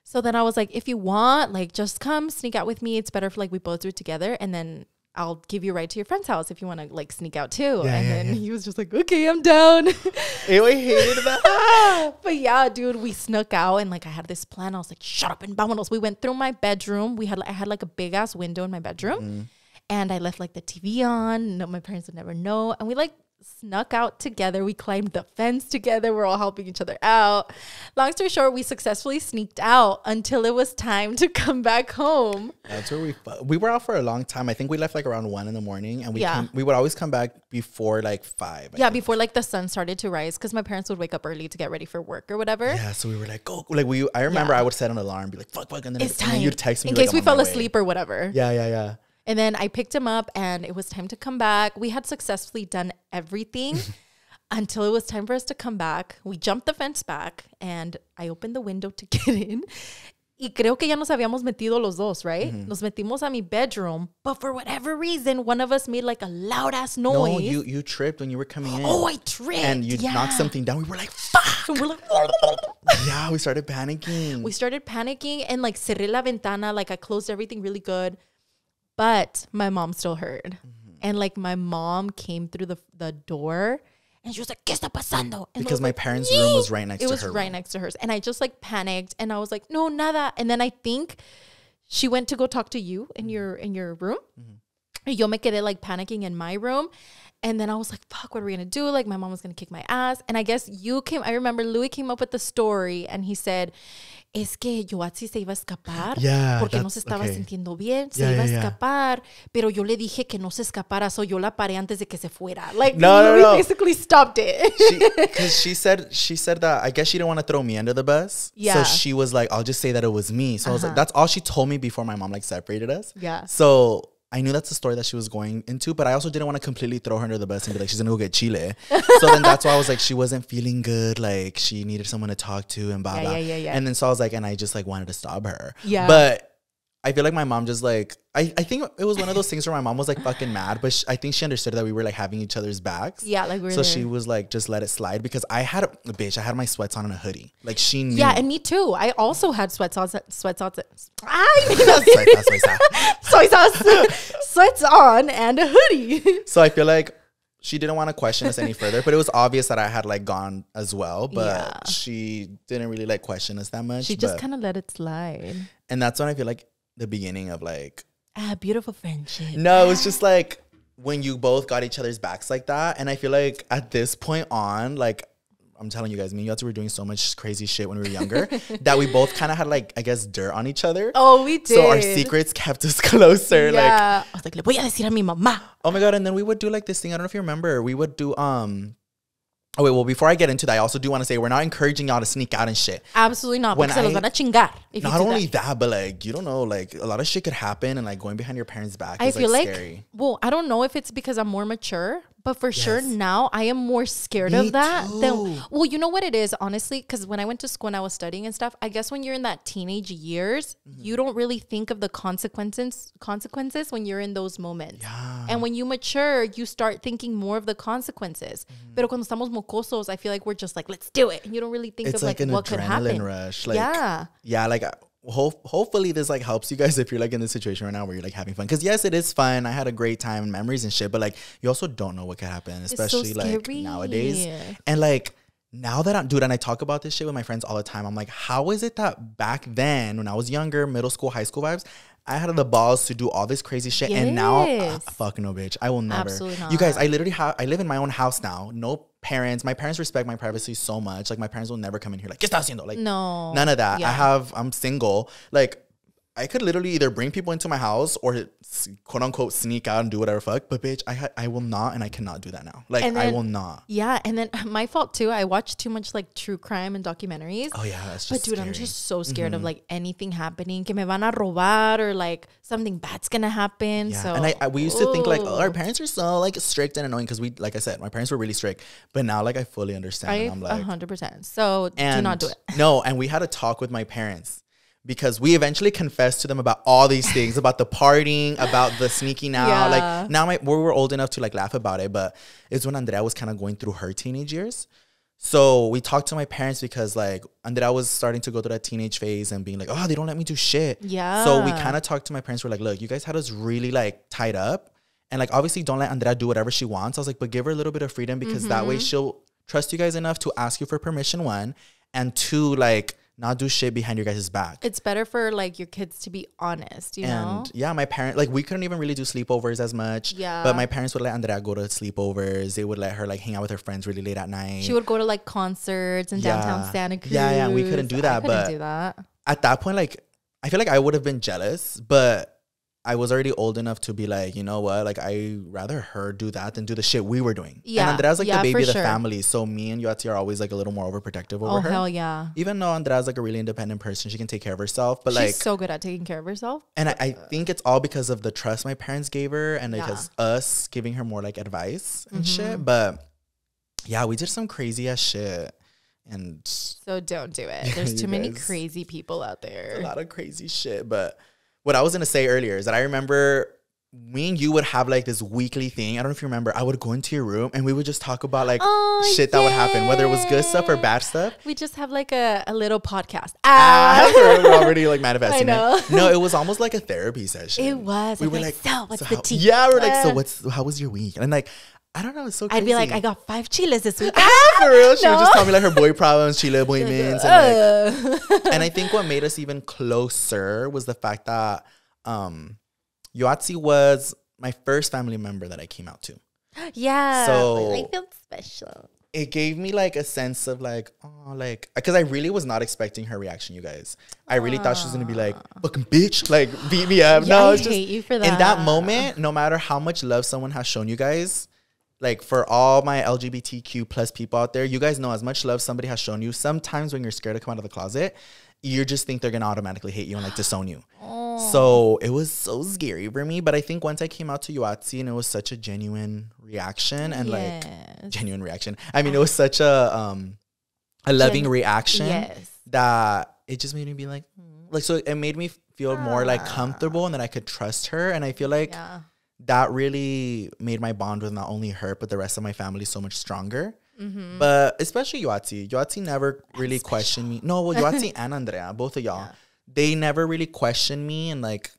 so then I was like, "If you want, like, just come sneak out with me. It's better if like we both do it together, and then I'll give you a ride to your friend's house if you want to like sneak out too." Yeah, and yeah, then yeah. he was just like, "Okay, I'm down." Ew, I hated that. but yeah, dude, we snuck out and like I had this plan. I was like, shut up and vámonos. We went through my bedroom. We had I had like a big ass window in my bedroom. Mm-hmm. And I left like the TV on. No, my parents would never know. And we like snuck out together. We climbed the fence together. We're all helping each other out. Long story short, we successfully sneaked out until it was time to come back home. That's where we we were out for a long time. I think we left like around one in the morning, and we Yeah. came, we would always come back before like five. I Yeah, think. before like the sun started to rise because my parents would wake up early to get ready for work or whatever. Yeah, so we were like, go. Like we, I remember Yeah. I would set an alarm, be like, fuck, fuck, and then, It's and then time. you'd text me in like, case we fell way. asleep or whatever. Yeah, yeah, yeah. And then I picked him up and it was time to come back. We had successfully done everything until it was time for us to come back. We jumped the fence back and I opened the window to get in. Y creo que ya nos habíamos metido los dos, right? Mm-hmm. Nos metimos a mi bedroom, but for whatever reason, one of us made like a loud ass noise. No, you you tripped when you were coming in. oh, I tripped. and you yeah. knocked something down. We were like, fuck. So we're like, yeah, we started panicking. we started panicking and like cerré la ventana, like I closed everything really good. But my mom still heard. Mm-hmm. And like my mom came through the the door and she was like, ¿Qué está pasando? And because my like, parents' room was right next it to was her. right room. next to hers. And I just like panicked and I was like, no, nada. And then I think she went to go talk to you in your in your room. Mm-hmm. Yo me quedé like panicking in my room. And then I was like, fuck, what are we gonna do? Like my mom was gonna kick my ass. And I guess you came, I remember Louie came up with the story and he said, es que Yoatzi se iba a escapar Yeah, porque no se estaba okay. sintiendo bien, se Yeah, iba a yeah, yeah. escapar, pero yo le dije que no se escapara, so yo la paré antes de que se fuera. Like No, no, no. basically stopped it. Because she, said she said that I guess she didn't want to throw me under the bus. Yeah. So she was like, I'll just say that it was me. So I was like, Uh-huh. that's all she told me before my mom like separated us. Yeah. So I knew that's the story that she was going into, but I also didn't want to completely throw her under the bus and be like, she's gonna go get Chile. so then that's why I was like, she wasn't feeling good. Like she needed someone to talk to and blah Yeah, blah. yeah, yeah, yeah. And then so I was like, and I just like wanted to stop her. Yeah. But I feel like my mom just like I, I think it was one of those things where my mom was like fucking mad, but sh- I think she understood that we were like having each other's backs. Yeah, like we're So there. she was like, just let it slide because I had a bitch. I had my sweats on and a hoodie. Like she knew. Yeah, and me too. I also had sweats on, sweats on, sweats. soy sauce, sweats on, and a hoodie. so I feel like she didn't want to question us any further, but it was obvious that I had like gone as well. But Yeah. she didn't really like question us that much. She just kind of let it slide. and that's when I feel like the beginning of like Ah, beautiful friendship. no, it was just like when you both got each other's backs like that. And I feel like at this point on, like I'm telling you guys, me and Yoatzi were doing so much crazy shit when we were younger that we both kind of had like I guess dirt on each other. Oh, we did. So our secrets kept us closer. Like Yeah. I was like, le voy a decir a mi mamá. Oh my god! And then we would do like this thing. I don't know if you remember. We would do um. Oh wait. Well, before I get into that, I also do want to say we're not encouraging y'all to sneak out and shit. Absolutely not. When Porque se los I- van a chingar. Not only that. that. but like you don't know, like a lot of shit could happen, and like going behind your parents' back I is feel like, like, scary. well, I don't know if it's because I'm more mature, but for sure now I am more scared Me of that too. than, well, you know what it is, honestly, because when I went to school and I was studying and stuff, I guess when you're in that teenage years, Mm-hmm. you don't really think of the consequences consequences when you're in those moments. Yeah. And when you mature, you start thinking more of the consequences. Mm-hmm. Pero cuando estamos mocosos, I feel like we're just like, let's do it. And you don't really think It's of like, like, an what could happen. rush. Like yeah. yeah, like. Ho- hopefully this like helps you guys if you're like in this situation right now where you're like having fun. Because yes it is fun. I had a great time and memories and shit but like you also don't know what could happen so especially like nowadays. And like now that I'm dude, and I talk about this shit with my friends all the time. I'm like, how is it that back then, when I was younger, middle school, high school vibes, I had the balls to do all this crazy shit, and now, uh, Yes. fuck no, bitch, I will never. Absolutely not. You guys. I literally have, I live in my own house now. No parents. My parents respect my privacy so much. Like my parents will never come in here like, ¿qué estás haciendo? Like No. none of that. I have, I'm single. Like. I could literally either bring people into my house or quote unquote sneak out and do whatever fuck. But bitch, I ha- I will not and I cannot do that now. Like And I will not. Yeah, and then my fault too. I watch too much like true crime and documentaries. Oh yeah, that's but just dude, I'm. Mm-hmm. just so scared of like anything happening. Que me van a robar or like something bad's gonna happen. Yeah, So and I, I we used to think like oh, our parents are so like strict and annoying because we like I said my parents were really strict, but now like I fully understand. I and I'm like, hundred percent. So do not do it. no, and we had a talk with my parents because we eventually confessed to them about all these things about the partying, about the sneaking out. Yeah. Like now my we were old enough to like laugh about it, but it's when Andrea was kind of going through her teenage years. So we talked to my parents because like Andrea was starting to go through that teenage phase and being like, oh, they don't let me do shit. Yeah. So we kind of talked to my parents. We're like, look, you guys had us really like tied up, and like obviously don't let Andrea do whatever she wants. I was like, but give her a little bit of freedom because that Mm-hmm. way she'll trust you guys enough to ask you for permission. One and two, like not do shit behind your guys' back. It's better for like your kids to be honest, you know? And yeah, my parents like we couldn't even really do sleepovers as much. Yeah. But my parents would let Andrea go to sleepovers. They would let her like hang out with her friends really late at night. She would go to like concerts in downtown Santa Cruz. Yeah, yeah, we couldn't do that, couldn't but- do that. at that point, like I feel like I would have been jealous, but I was already old enough to be like, you know what? Like, I rather her do that than do the shit we were doing. Yeah. And Andrea's like Yeah, the baby of the sure. family. So me and Yati are always like a little more overprotective over Oh her. hell yeah. Even though Andrea's like a really independent person, she can take care of herself. But like She's like, so good at taking care of herself. and I, I think it's all because of the trust my parents gave her and Yeah. because us giving her more like advice and Mhm. shit. But yeah, we did some crazy ass shit. And So don't do it. There's too many crazy people out there. a lot of crazy shit. But what I was gonna say earlier is that I remember me and you would have like this weekly thing. I don't know if you remember. I would go into your room and we would just talk about like Oh, shit that would happen, whether it was good stuff or bad stuff. We just have like a, a little podcast. Ah, Ah. we're already like manifesting know. it. No, it was almost like a therapy session. It was. We I'd were be like, so what's so the how- tea? Yeah, we're like, so what's how was your week? And like, I don't know, it's so crazy. I'd be like, I got five chiles this week. ah, for real. She would just No. tell me like her boy problems, chile appointments, and like Uh. and I think what made us even closer was the fact that um was my first family member that I came out to. yeah. So- I feel special. It gave me like a sense of like, oh, like, because I really was not expecting her reaction, you guys. I really thought she was gonna be like, fucking bitch, like beat me up. Yeah, no, I it's just hate you for that. in that. moment, no matter how much love someone has shown you guys, like for all my LGBTQ plus people out there, you guys know as much love somebody has shown you. Sometimes when you're scared to come out of the closet, you just think they're gonna automatically hate you and like disown you. Oh. So it was so scary for me. But I think once I came out to Yoatzi and it was such a genuine reaction and like genuine reaction. I mean, it was such a um a loving Gen- reaction Yes. that it just made me be like, like so it made me feel more like Ah. comfortable and that I could trust her. And I feel like Yeah. That really made my bond with not only her but the rest of my family so much stronger. Mm-hmm. But especially Yoatzi. Yoatzi never really questioned me. No, well, Yoatzi and Andrea, both of y'all, Yeah. they never really questioned me and like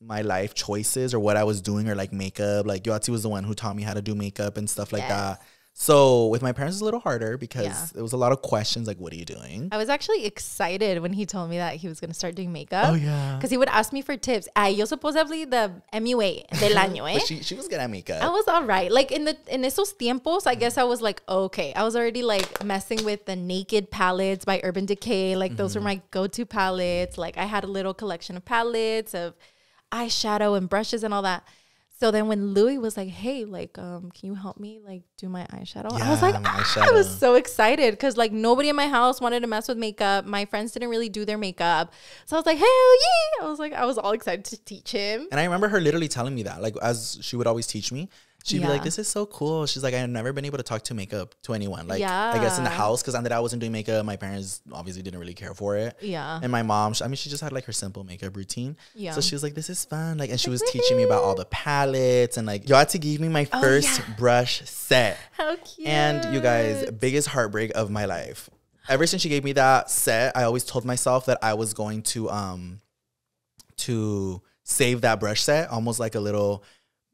my life choices or what I was doing or like makeup. Like Yoatzi was the one who taught me how to do makeup and stuff like Yes. that. So with my parents, it's a little harder because Yeah. it was a lot of questions like, what are you doing? I was actually excited when he told me that he was going to start doing makeup. Oh, yeah. Because he would ask me for tips. I yo supposedly the MUA del año, eh? She, she was good at makeup. I was all right. Like in the in esos tiempos, I guess I was like, okay. I was already like messing with the naked palettes by Urban Decay. Like those were Mm-hmm. my go-to palettes. Like I had a little collection of palettes of eyeshadow and brushes and all that. So then when Louie was like, "Hey, like, um, can you help me like do my eyeshadow?" I was like, ah, I was so excited because like nobody in my house wanted to mess with makeup. My friends didn't really do their makeup, so I was like, "Hell yeah!" I was like, I was all excited to teach him. And I remember her literally telling me that, like, as she would always teach me, she'd be like, "This is so cool." She's like, "I've never been able to talk to makeup to anyone." Like, I guess in the house because that I wasn't doing makeup. My parents obviously didn't really care for it. Yeah. And my mom, sh- I mean, she just had like her simple makeup routine. Yeah. So she was like, "This is fun." Like, and she was teaching me about all the palettes and like, you had to give me my Oh, first yeah. brush set. How cute. And you guys, biggest heartbreak of my life. Ever since she gave me that set, I always told myself that I was going to um to save that brush set, almost like a little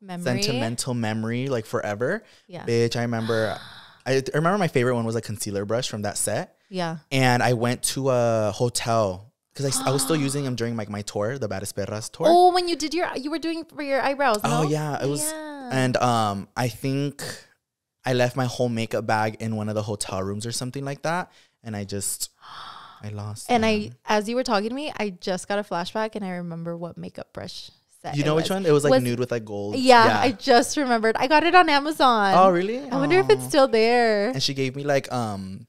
memory. sentimental memory, like forever. Yeah. Bitch, I remember. I, I remember my favorite one was a concealer brush from that set, Yeah. and I went to a hotel because I was still using them during like my tour, the Baddest Perras tour. Oh, when you did your, you were doing for your eyebrows. Oh, yeah, it was, Yeah. and um, I think I left my whole makeup bag in one of the hotel rooms or something like that, and I just I lost. And them. I, as you were talking to me, I just got a flashback, and I remember what makeup brush set. you it know which was. one? It was like Was- nude with like gold. Yeah, I just remembered. I got it on Amazon. oh really? I wonder if it's still there. And she gave me like um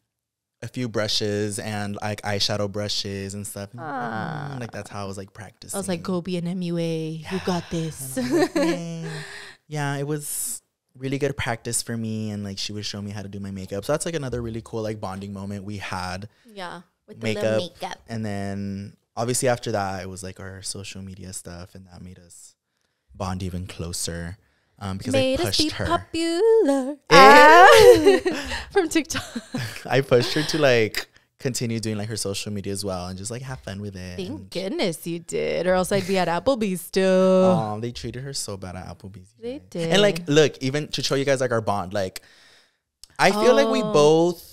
a few brushes and like eyeshadow brushes and stuff. And, Ah. like that's how I was like practicing. I was like, "Go be an MUA. You got this." Like, "Yay." yeah, it was really good practice for me and like she would show me how to do my makeup. So that's like another really cool like bonding moment we had. yeah, with Makeup. little makeup. And then obviously after that it was like our social media stuff and that made us bond even closer. Um, because Made I us be pushed her. popular. Eh. Ah. From TikTok. I pushed her to like continue doing like her social media as well and just like have fun with it. Thank goodness you did, or else I'd be at Applebee's still. Um, they treated her so bad at Applebee's. They did. And like, look, even to show you guys like our bond, like, I feel like we Oh. both,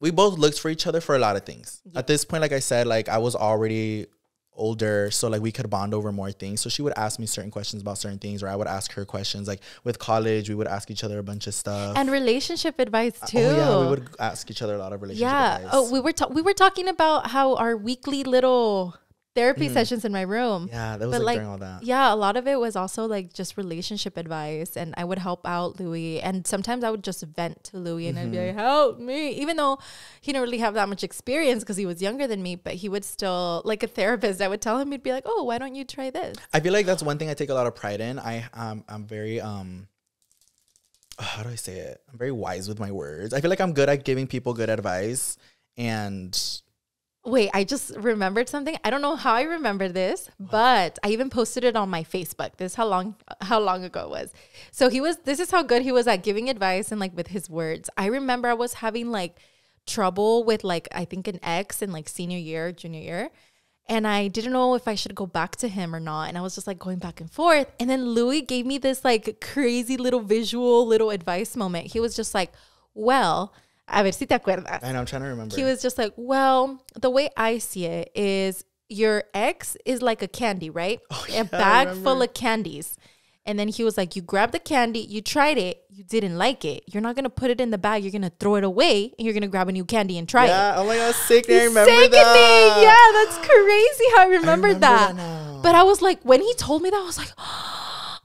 we both looked for each other for a lot of things. At this point, like I said, like I was already older, so like we could bond over more things. So she would ask me certain questions about certain things, or I would ask her questions. Like with college, we would ask each other a bunch of stuff. and relationship advice too. Oh yeah, we would ask each other a lot of relationship Yeah. advice. Oh, we were ta- we were talking about how our weekly little therapy sessions in my room. Mm. Yeah, that was But, like, like, during all that. Yeah, a lot of it was also like just relationship advice, and I would help out Louie, and sometimes I would just vent to Louie, and I'd be Mm-hmm. like, "Help me!" Even though he didn't really have that much experience because he was younger than me, but he would still like a therapist. I would tell him, he'd be like, "Oh, why don't you try this?" I feel like that's one thing I take a lot of pride in. I um I'm very um how do I say it? I'm very wise with my words. I feel like I'm good at giving people good advice and Wait, I just remembered something. I don't know how I remember this, but I even posted it on my Facebook. This is how long how long ago it was. So he was this is how good he was at giving advice and like with his words. I remember I was having like trouble with like I think an ex in like senior year, junior year. And I didn't know if I should go back to him or not. And I was just like going back and forth. And then Louie gave me this like crazy little visual little advice moment. He was just like, Well, a ver si te acuerdas. I know I'm trying to remember. He was just like, well, the way I see it is your ex is like a candy, right? Oh, yeah, I a bag full of candies. And then he was like, you grabbed the candy, you tried it, you didn't like it. You're not gonna put it in the bag, you're gonna throw it away and you're gonna grab a new candy and try it. yeah, oh my god, sick. I remember second that. yeah, that's crazy how I remember, remember that. that. But I was like, when he told me that, I was like,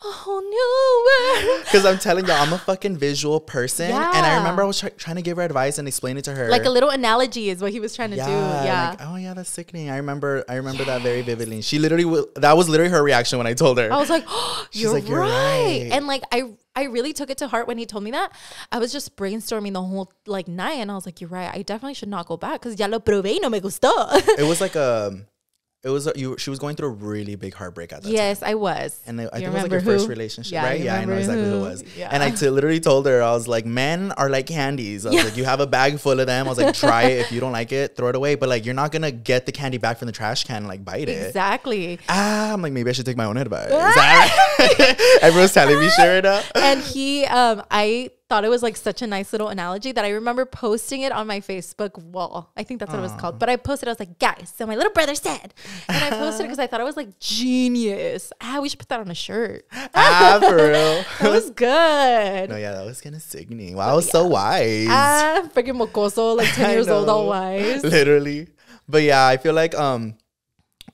a whole new world. Because I'm telling y'all, I'm a fucking visual person, and I remember I was try- trying to give her advice and explain it to her. like a little analogy is what he was trying to yeah, do. Yeah. like, oh yeah, that's sickening. I remember, I remember that very vividly. She literally, w- that was literally her reaction when I told her. I was like, oh, She's you're, like, "You're right. right. And like I I really took it to heart when he told me that. I was just brainstorming the whole like night and I was like, you're right. I definitely should not go back because ya lo probé y no me gustó. it was like a, it was a, you. She was going through a really big heartbreak at that time. yes, I was. And I I think it was like your first relationship, Yeah, right? Yeah, I know exactly who it was. Yeah. And I t- literally told her, I was like, men are like candies. I was Yeah. like, you have a bag full of them. I was like, try it. If you don't like it, throw it away. But like, you're not gonna get the candy back from the trash can and like bite it. Exactly. Ah, I'm like, maybe I should take my own advice. Everyone's telling me share it up. and he um I thought it was like such a nice little analogy that I remember posting it on my Facebook wall. I think that's what it was called. But I posted, I was like, guys, so my little brother said. And I posted it because I thought it was like genius. Ah, we should put that on a shirt. ah, for real. That was good. no, yeah, that was kind of sickening. Wow, I was so wise. Ah, freaking mocoso, like 10 years old, all wise. literally but yeah i feel like um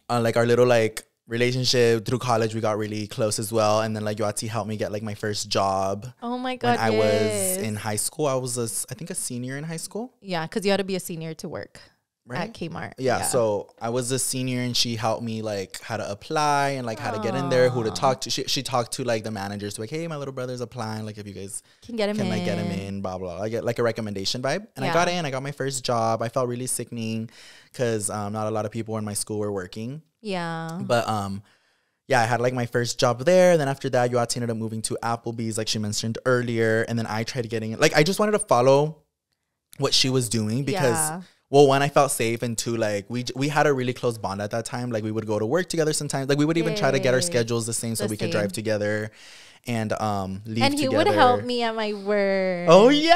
on like our little like relationship through college we got really close as well and then like Yoatzi helped me get like my first job Oh my god when God. i yes. was in high school i was a, i think a senior in high school Yeah, because you had to be a senior to work right at Kmart. yeah, so I was a senior and she helped me like how to apply and like how to get in there, who to talk to. She, she talked to like the managers, like, hey, my little brother's applying. Like, if you guys can get him can in. like get him in, blah blah. blah. I get like a recommendation vibe, and I got in. I got my first job. I felt really sickening because um, not a lot of people in my school were working. Yeah. But um, yeah, I had like my first job there. And then after that, Yoatzi ended up moving to Applebee's, like she mentioned earlier. And then I tried getting it. like I just wanted to follow what she was doing because. Yeah. Well, one, I felt safe, and two, like we we had a really close bond at that time. Like we would go to work together sometimes. Like we would even try to get our schedules the same so The we could drive together, and um leave And he together. would help me at my work. Oh yeah,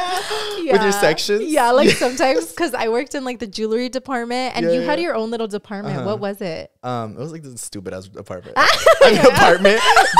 yeah. with your Yeah. sections. Yeah, like sometimes because I worked in like the jewelry department and Yeah, you had your own little department. Uh-huh. What was it? Um, it was like this stupid ass apartment. Apartment.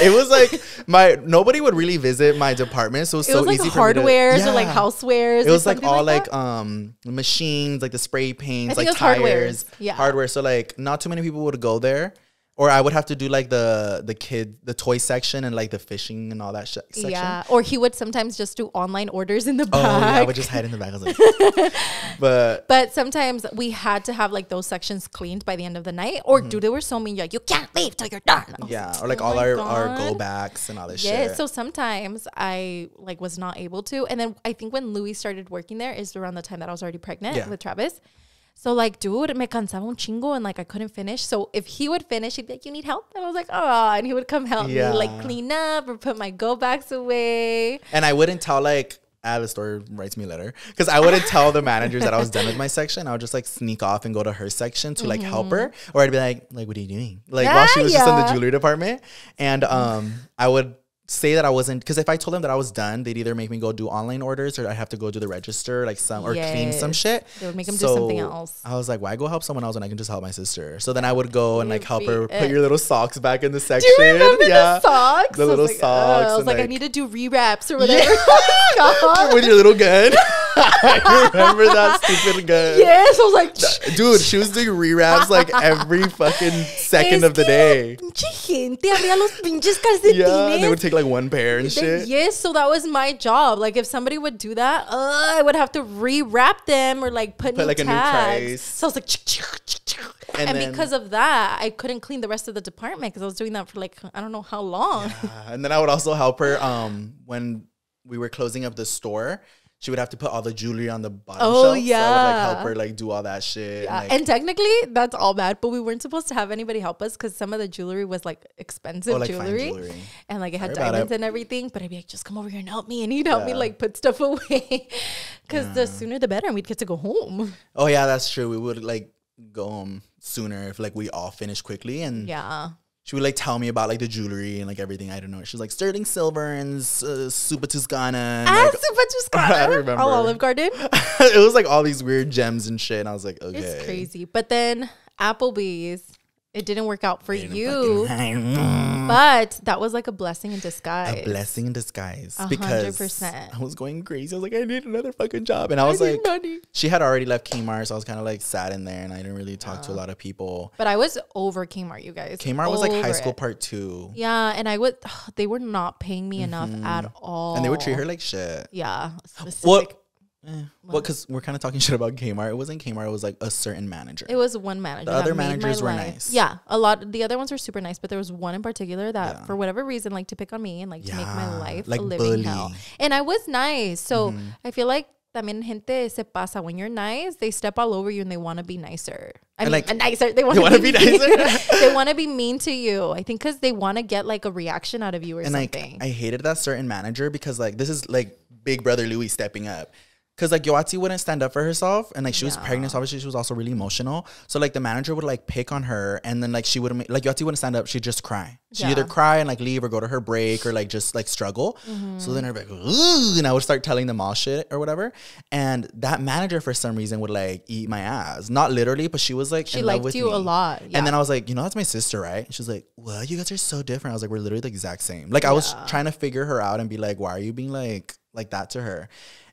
it was like my nobody would really visit my department, so it was It so like easy for me to- hardwares or like housewares. It was like all that? like, um machines, like the spray paints, like was hardwares. tires, Yeah. hardware. So like not too many people would go there, or I would have to do like the the kid the toy section and like the fishing and all that sh- section. Yeah, or he would sometimes just do online orders in the back. Oh yeah, I would just hide in the back. Like, but but sometimes we had to have like those sections cleaned by the end of the night, or dude, they were so mean. like you can't leave till you're done. Mm-hmm. yeah, or like "Oh all our our go backs and all this Yeah, shit. so sometimes I like was not able to, and then I think when Louie started working there is around the time that I was already pregnant Yeah. with Travis. So like, dude, me cansaba un chingo, and like I couldn't finish. So if he would finish, he'd be like, "You need help," and I was like, "Oh," and he would come help Yeah. me like clean up or put my go bags away. And I wouldn't tell like the store writes me a letter because I wouldn't tell the managers that I was done with my section. I would just like sneak off and go to her section to like help her, or I'd be like, like, what are you doing? Like while she was just in the jewelry department, and um, I would say that I wasn't because if I told them that I was done, they'd either make me go do online orders or I have to go do the register, like some or clean some shit. They would make 'em do something else. I was like, why go help someone else when I can just help my sister? So then I would go and like help her it. put your little socks back in the section. Do you remember the socks? The oh, I was little like, socks I was and, like, I need to do rewraps or whatever. God. with your little gun. I remember that stupid guy. yes, I was like, Dude, she was doing rewraps like every fucking second Es of the day. Pinche gente abría los pinches Yeah, they calcetines. would take like one pair and Then, shit. yes, so that was my job. Like if somebody would do that, uh, I would have to rewrap them or like put, Put, new like, a new tags. price. So I was like, and, And then- because of that, I couldn't clean the rest of the department because I was doing that for like I don't know how long. Uh, and then I would also help her um when we were closing up the store. She would have to put all the jewelry on the bottom Oh, shelf. So I would like yeah. help her like do all that shit. Yeah, and, like, and technically that's all bad, but we weren't supposed to have anybody help us because some of the jewelry was like expensive oh, like jewelry. jewelry. and like it had Sorry diamonds it. and everything. But I'd be like, just come over here and help me, and he'd help me like put stuff away, because the sooner the better, and we'd get to go home. Oh yeah, that's true. We would like go home sooner if like we all finished quickly and Yeah, she would like tell me about like the jewelry and like everything. I don't know. She's like sterling silver and uh, super Tuscana. And, ah, like, super Tuscana. I remember. All Olive Garden. it was like all these weird gems and shit. And I was like, okay. It's crazy. But then Applebee's, it didn't work out for you. But that was like a blessing in disguise. a blessing in disguise because hundred percent. I was going crazy. I was like, I need another fucking job, and I I was need like, money. she had already left Kmart, so I was kind of like sat in there, and I didn't really talk to a lot of people. But I was over Kmart, you guys. Kmart was like high school it. part two, Yeah, and I would. They were not paying me enough at all. Mm-hmm. and they would treat her like shit. Yeah. Specific. What? Eh, well, because we're kind of talking shit about Kmart. It wasn't Kmart. It was like a certain manager. It was one manager. The other managers were life- nice. Yeah, a lot. The other ones were super nice, but there was one in particular that, Yeah. for whatever reason, like to pick on me and like to make my life like a living hell. And I was nice, so Mm-hmm. I feel like también gente se pasa when you're nice. They step all over you and they want to be nicer. I mean, like, uh, nicer. They want wanna be, be nicer? they want to be mean to you. I think because they want to get like a reaction out of you or and like something. I hated that certain manager because like this is like Big Brother Louie stepping up. Cause like Yoatzi wouldn't stand up for herself, and like she was Yeah. pregnant, so obviously she was also really emotional. So like the manager would like pick on her, and then like she would like Yoatzi wouldn't stand up, she'd just cry. She'd either cry and like leave or go to her break or like just like struggle. Mm-hmm. So then everybody, like, Ooh, and I would start telling them all shit or whatever. And that manager for some reason would like eat my ass, not literally, but she was like she in love liked with you a lot. Yeah. And then I was like, you know, that's my sister, right? She's like, well, you guys are so different. I was like, we're literally the exact same. Like, I was trying to figure her out and be like, why are you being like like that to her?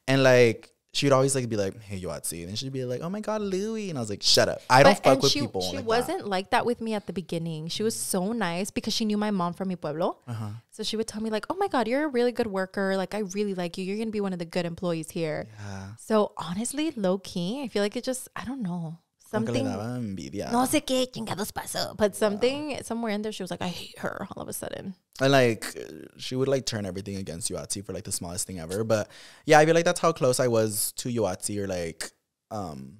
And like, she'd always like be like, hey, Yoatzi. And she'd be like, oh my God, Louie. And I was like, shut up. I don't But- fuck with she, people. She like wasn't like that with me at the beginning. She was so nice because she knew my mom from mi pueblo. Uh-huh. So she would tell me like, "Oh my god, you're a really good worker. Like I really like you. You're gonna be one of the good employees here." Yeah. So honestly, low key, I feel like it just I don't know Como que le something. envidia. No sé qué chingados pasó, but something somewhere in there, she was like, "I hate her." All of a sudden, And like, she would like turn everything against Yoatzi for like the smallest thing ever. But yeah, I feel like that's how close I was to Yoatzi or like, um,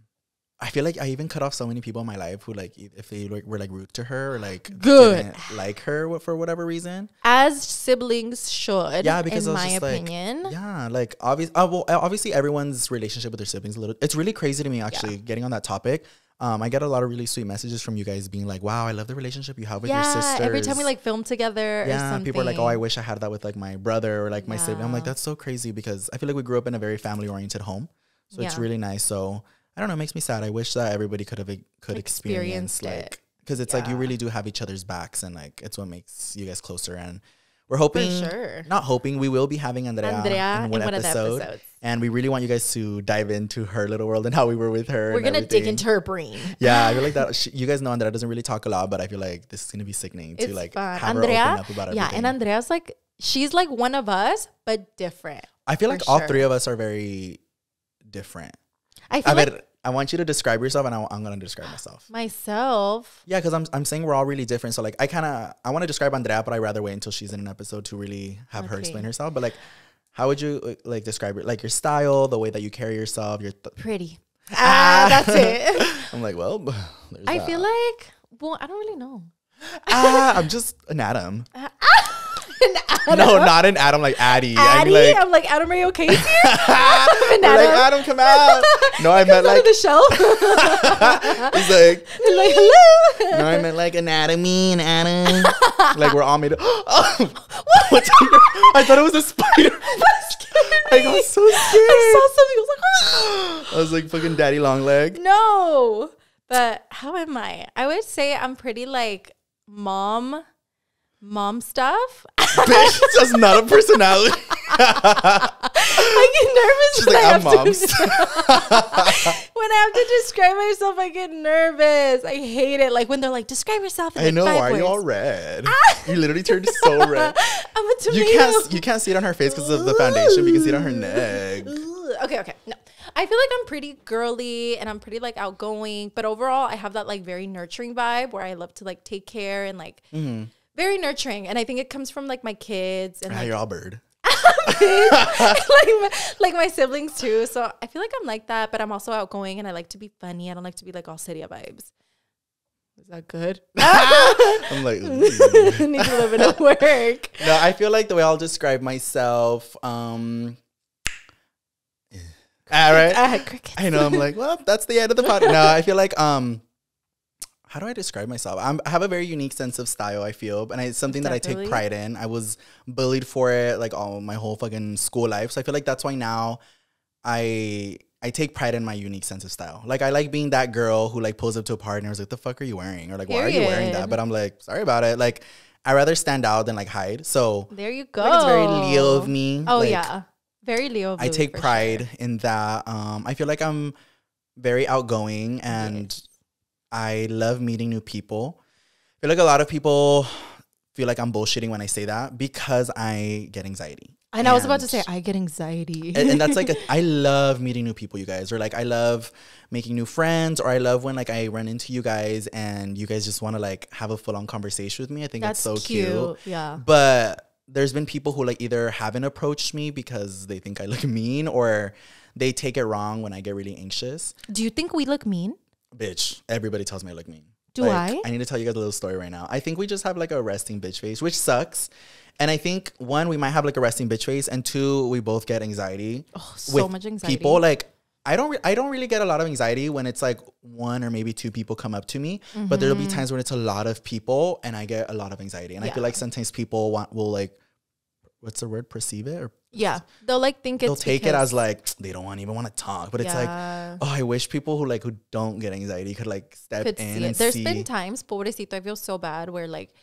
I feel like I even cut off so many people in my life who like if they like, were like rude to her or like Good. didn't like her for whatever reason. as siblings should, Yeah, because in I was my just like, opinion, Yeah, like obvious. Uh, well, uh, obviously everyone's relationship with their siblings a little. It's really crazy to me actually getting on that topic. Um, I get a lot of really sweet messages from you guys being like, "Wow, I love the relationship you have with your yeah. sisters." Every time we like film together, or yeah, people are like, "Oh, I wish I had that with like my brother or like my sibling." I'm like, that's so crazy because I feel like we grew up in a very family oriented home, so it's really nice. So I don't know, it makes me sad. I wish that everybody could have could experience Experienced it. like because it's like you really do have each other's backs and like it's what makes you guys closer and. We're hoping, sure. not hoping, we will be having Andrea, Andrea in one, of the episode, and we really want you guys to dive into her little world and how we were with her. We're and gonna dig everything. into her brain. Yeah, I feel like that. She, you guys know Andrea doesn't really talk a lot, but I feel like this is gonna be sickening to like fun. have her Andrea, open up about yeah, and Andrea's like she's like one of us, but different. I feel like all three of us are very different. I feel I like I want you to describe yourself, and I, am gonna describe myself. myself. Yeah, because I'm I'm saying we're all really different. So like, I kind of I want to describe Andrea, but I rather wait until she's in an episode to really have her explain herself. But like, how would you uh, like describe it? Like your style, the way that you carry yourself, your. Th- Pretty. Ah, that's it. I'm like, well, there's I that. feel like well, I don't really know. ah, I'm just an atom. An No, not an Adam, like Addie. Addie, I mean, like, I'm like Adam Ray O'Casey. We're like, Adam. Adam, come out. No, I meant like, the shelf. he's like, like hello. no, I meant like anatomy and Adam. like we're all made of. Oh, what's I thought it was a spider. I got so scared. I saw something. I was like, "Ah." I was like fucking daddy long leg. no. But how am I? I would say I'm pretty like mom, mom stuff. Bitch, that's not a personality. I get nervous She's when, like, I have moms. to, when I have to describe myself. I get nervous. I hate it. Like when they're like, describe yourself. In I like know. five Why are you all red? Ah. you literally turned so red. I'm a tomato. You can't. You can't see it on her face because of the foundation. But you can see it on her neck. Okay, okay. No. I feel like I'm pretty girly and I'm pretty like outgoing, but overall I have that like very nurturing vibe where I love to like take care and like mm-hmm. Very nurturing. And I think it comes from like my kids and Ah, like, you're all bird. like, my, like my siblings too. So I feel like I'm like that, but I'm also outgoing and I like to be funny. I don't like to be like all city vibes. Is that good? I'm like. ooh. Need a little bit of work. no, I feel like the way I'll describe myself. Um. All right. Uh, crickets. I know. I'm like, well, that's the end of the pod. No, I feel like um, how do I describe myself? I'm, I have a very unique sense of style. I feel, and it's something that I take pride in. I was bullied for it like all my whole fucking school life, so I feel like that's why now I I take pride in my unique sense of style. Like I like being that girl who like pulls up to a party and is like, "The fuck are you wearing?" or like, "Why are you wearing that?" But I'm like, "Sorry about it." Like I rather stand out than like hide. So There you go. Think it's very Leo of me. Oh Like, yeah, very Leo. Of me. I take pride sure. in that. Um, I feel like I'm very outgoing and I love meeting new people. I feel like a lot of people feel like I'm bullshitting when I say that because I get anxiety. And I was about to say I get anxiety. and, and that's like a, I love meeting new people, you guys, or like I love making new friends, or I love when like I run into you guys and you guys just want to like have a full on conversation with me. I think That's that's so cute. Yeah. But there's been people who like either haven't approached me because they think I look mean or they take it wrong when I get really anxious. Do you think we look mean? Bitch, everybody tells me I look mean. Do Like, I? I need to tell you guys a little story right now. I think we just have like a resting bitch face, which sucks. And I think one, we might have like a resting bitch face, and two, we both get anxiety. Oh, so much anxiety. People like I don't re- I don't really get a lot of anxiety when it's like one or maybe two people come up to me, but there'll be times when it's a lot of people and I get a lot of anxiety. And I Mm-hmm. Feel like sometimes people want will like what's the word perceive it or yeah, they'll like think they'll take it as like they don't want even want to talk, but it's like oh I wish people who like who don't get anxiety could like step could in see and. There's see. been times, pobrecito, I feel so bad where like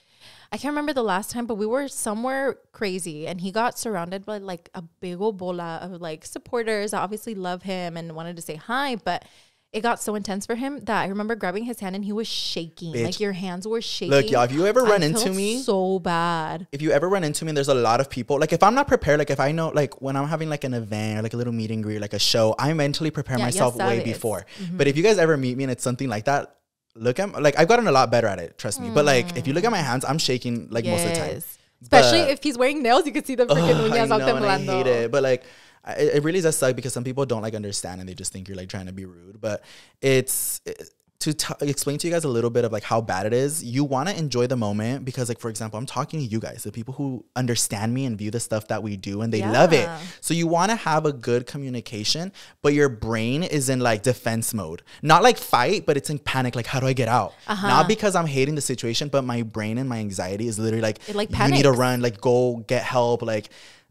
I can't remember the last time, but we were somewhere crazy and he got surrounded by like a big old bola of like supporters that obviously love him and wanted to say hi, but it got so intense for him that I remember grabbing his hand and he was shaking. Bitch. Like your hands were shaking. Look, y'all, if you ever I run into me, so bad. if you ever run into me and there's a lot of people, like if I'm not prepared, like if I know, like when I'm having like an event or like a little meeting greet, like a show, I mentally prepare Yeah, myself way sabes. before. Mm-hmm. But if you guys ever meet me and it's something like that, look at like I've gotten a lot better at it, trust me. But like if you look at my mm. hands, I'm shaking like most of the time. Especially But- if he's wearing nails, you can see the freaking uñas I out I hate it. But like, I, it really does suck because some people don't like understand and they just think you're like trying to be rude. But it's it- to t- explain to you guys a little bit of like how bad it is. You want to enjoy the moment because, like, for example, I'm talking to you guys, the people who understand me and view the stuff that we do, and they love it. So you want to have a good communication, but your brain is in like defense mode, not like fight, but it's in panic. Like, how do I get out? Uh-huh. Not because I'm hating the situation, but my brain and my anxiety is literally like, It, like, you need to run, like go get help, like.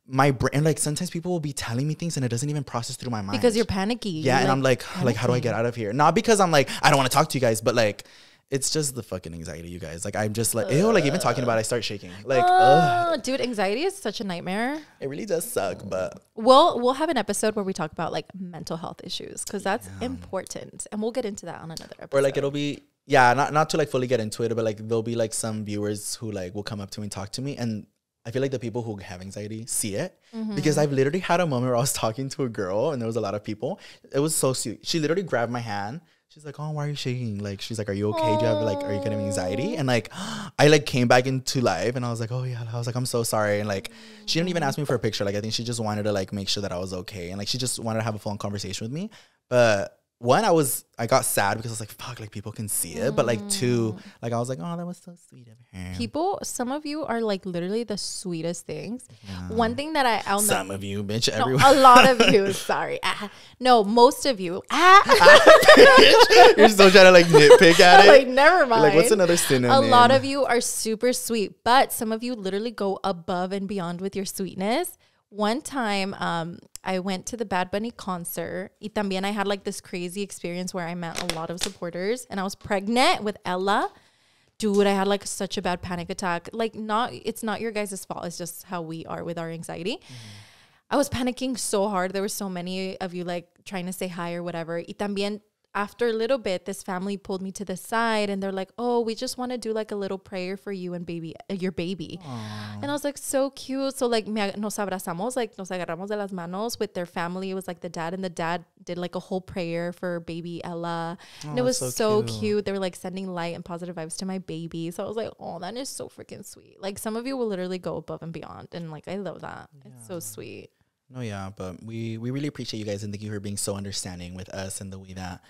My brain, like sometimes people will be telling me things and it doesn't even process through my mind because you're panicky. yeah, You're, and I'm like, like, how do I get out of here? Not because I'm like, I don't want to talk to you guys, but like, it's just the fucking anxiety, you guys. Like, I'm just like, ew, like even talking about, it, I start shaking. Like, Oh, dude, anxiety is such a nightmare. it really does suck. But We'll we'll have an episode where we talk about like mental health issues because that's important, and we'll get into that on another episode. or like it'll be, yeah, not not to like fully get into it, but like there'll be like some viewers who like will come up to me and talk to me, and I feel like the people who have anxiety see it Mm-hmm. because I've literally had a moment where I was talking to a girl and there was a lot of people. It was so sweet. She literally grabbed my hand. She's like, "Oh, why are you shaking?" Like, she's like, "Are you okay? Do you have like, are you getting anxiety?" And like, I like came back into life and I was like, "Oh yeah." I was like, "I'm so sorry." And like, she didn't even ask me for a picture. Like, I think she just wanted to like make sure that I was okay and like she just wanted to have a phone conversation with me. But one, I was I got sad because I was like, "Fuck!" Like people can see it. But like two, like I was like, "Oh, that was so sweet of her." people, some of you are like literally the sweetest things. One thing that I I'll know. Some of you, bitch, No, everyone. a lot of you. Sorry. Ah. No, most of you. Ah. You're still trying to like nitpick at it. like never mind. Like, what's another synonym? A lot of you are super sweet, but some of you literally go above and beyond with your sweetness. One time, um, I went to the Bad Bunny concert. Y también I had like this crazy experience where I met a lot of supporters, and I was pregnant with Ella. Dude, I had like such a bad panic attack. Like, not it's not your guys' fault. It's just how we are with our anxiety. I was panicking so hard. There were so many of you like trying to say hi or whatever. Y también after a little bit, this family pulled me to the side and they're like, "Oh, we just want to do like a little prayer for you and baby, uh, your baby." And I was like, "So cute." So like, me, nos abrazamos, like nos agarramos de las manos with their family. It was like the dad and the dad did like a whole prayer for baby Ella, and it Oh, was so so, cute. cute. They were like sending light and positive vibes to my baby. So I was like, "Oh, that is so freaking sweet." Like some of you will literally go above and beyond, and like I love that. It's so sweet. No, yeah, but we we really appreciate you guys and thank you for being so understanding with us and the way that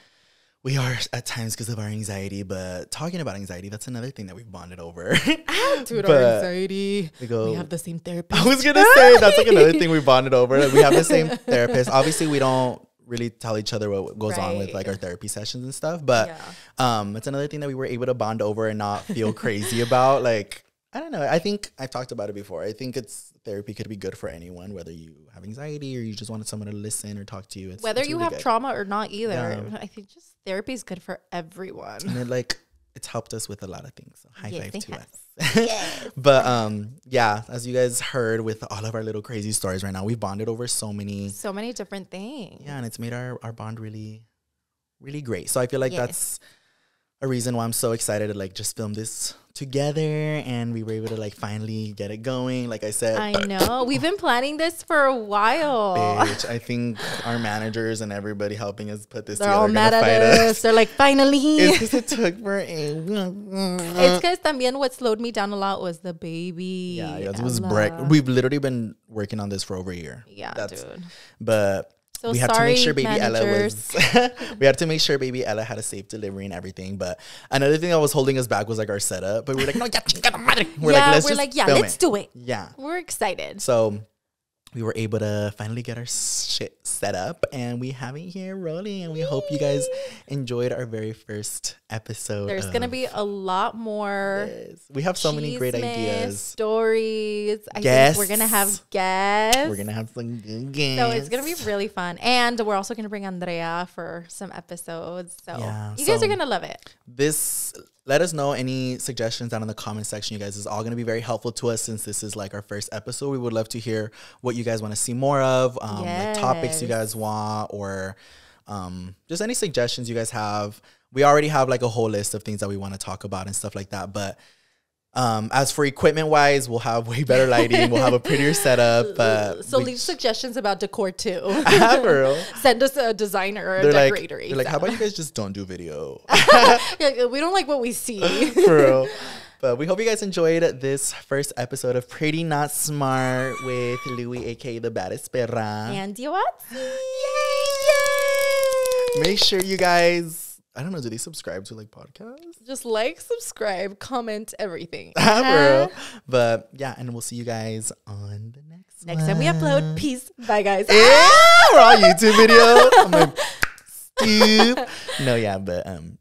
we are at times because of our anxiety. But talking about anxiety, that's another thing that we've bonded over. Dude, But our anxiety. we go. We have the same therapist. I was gonna say that's like another thing we bonded over. Like, we have the same therapist. Obviously, we don't really tell each other what goes on with like our therapy sessions and stuff. But Yeah. um, it's another thing that we were able to bond over and not feel crazy about. Like I don't know. I think I've talked about it before. I think it's therapy could be good for anyone, whether you have anxiety or you just wanted someone to listen or talk to you. It's, Whether it's you really have good. trauma or not either. Yeah. I think just therapy is good for everyone. and it like it's helped us with a lot of things. So high Yes, five to us. but um, yeah, as you guys heard with all of our little crazy stories right now, we've bonded over so many So many different things. yeah and it's made our, our bond really really great so i feel like Yes. that's a reason why i'm so excited to like just film this together and we were able to like finally get it going like i said I know. We've been planning this for a while. bitch, i think our managers and everybody helping us put this They're together all mad at fight us. They're like, finally. it's because it took for a It's because también what slowed me down a lot was the baby. yeah, yeah, it was break. We've literally been working on this for over a year. Yeah, That's- dude. But So we had to make sure baby managers. Ella was. we had to make sure baby Ella had a safe delivery and everything. But another thing that was holding us back was like our setup. But we were like, no, madre. We're yeah, like, let's we're like, yeah, let's it. do it. Yeah. We're excited. So we were able to finally get our shit set up, and we have it here rolling. And we hope you guys enjoyed our very first episode. There's gonna be a lot more. We have so many great ideas. stories. I think we're gonna have Guests. guests. We're gonna have some good games. So it's gonna be really fun, and we're also gonna bring Andrea for some episodes. So Yeah, you guys so- are gonna love it. this let us know any suggestions down in the comment section. You guys is all going to be very helpful to us since this is like our first episode. We would love to hear what you guys want to see more of um, like topics you guys want or um, just any suggestions you guys have. We already have like a whole list of things that we want to talk about and stuff like that but um, as for equipment wise we'll have way better lighting we'll have a prettier setup but so leave suggestions about decor too. Real. Send us a designer or a they're like, decorator. they're like how about you guys just don't do video Yeah, we don't like what we see. for real. But we hope you guys enjoyed this first episode of Pretty Not Smart with Louie, aka the baddest perra. and you what? Yay! Yay! Make sure you guys, I don't know, do they subscribe to like podcasts? Just like, subscribe, comment, everything. Ah, For. Uh-huh. But yeah, and we'll see you guys on the next Next time we upload. Peace. Bye, guys. Yeah, ah! we're on YouTube video. I'm like. No, yeah, but um,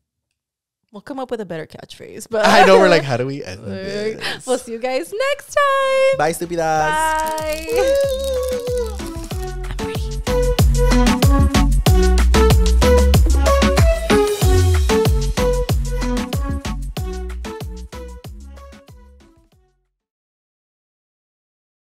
We'll come up with a better catchphrase. But I know we're like, how do we end this? we'll see you guys next time. Bye, stupidas. Bye.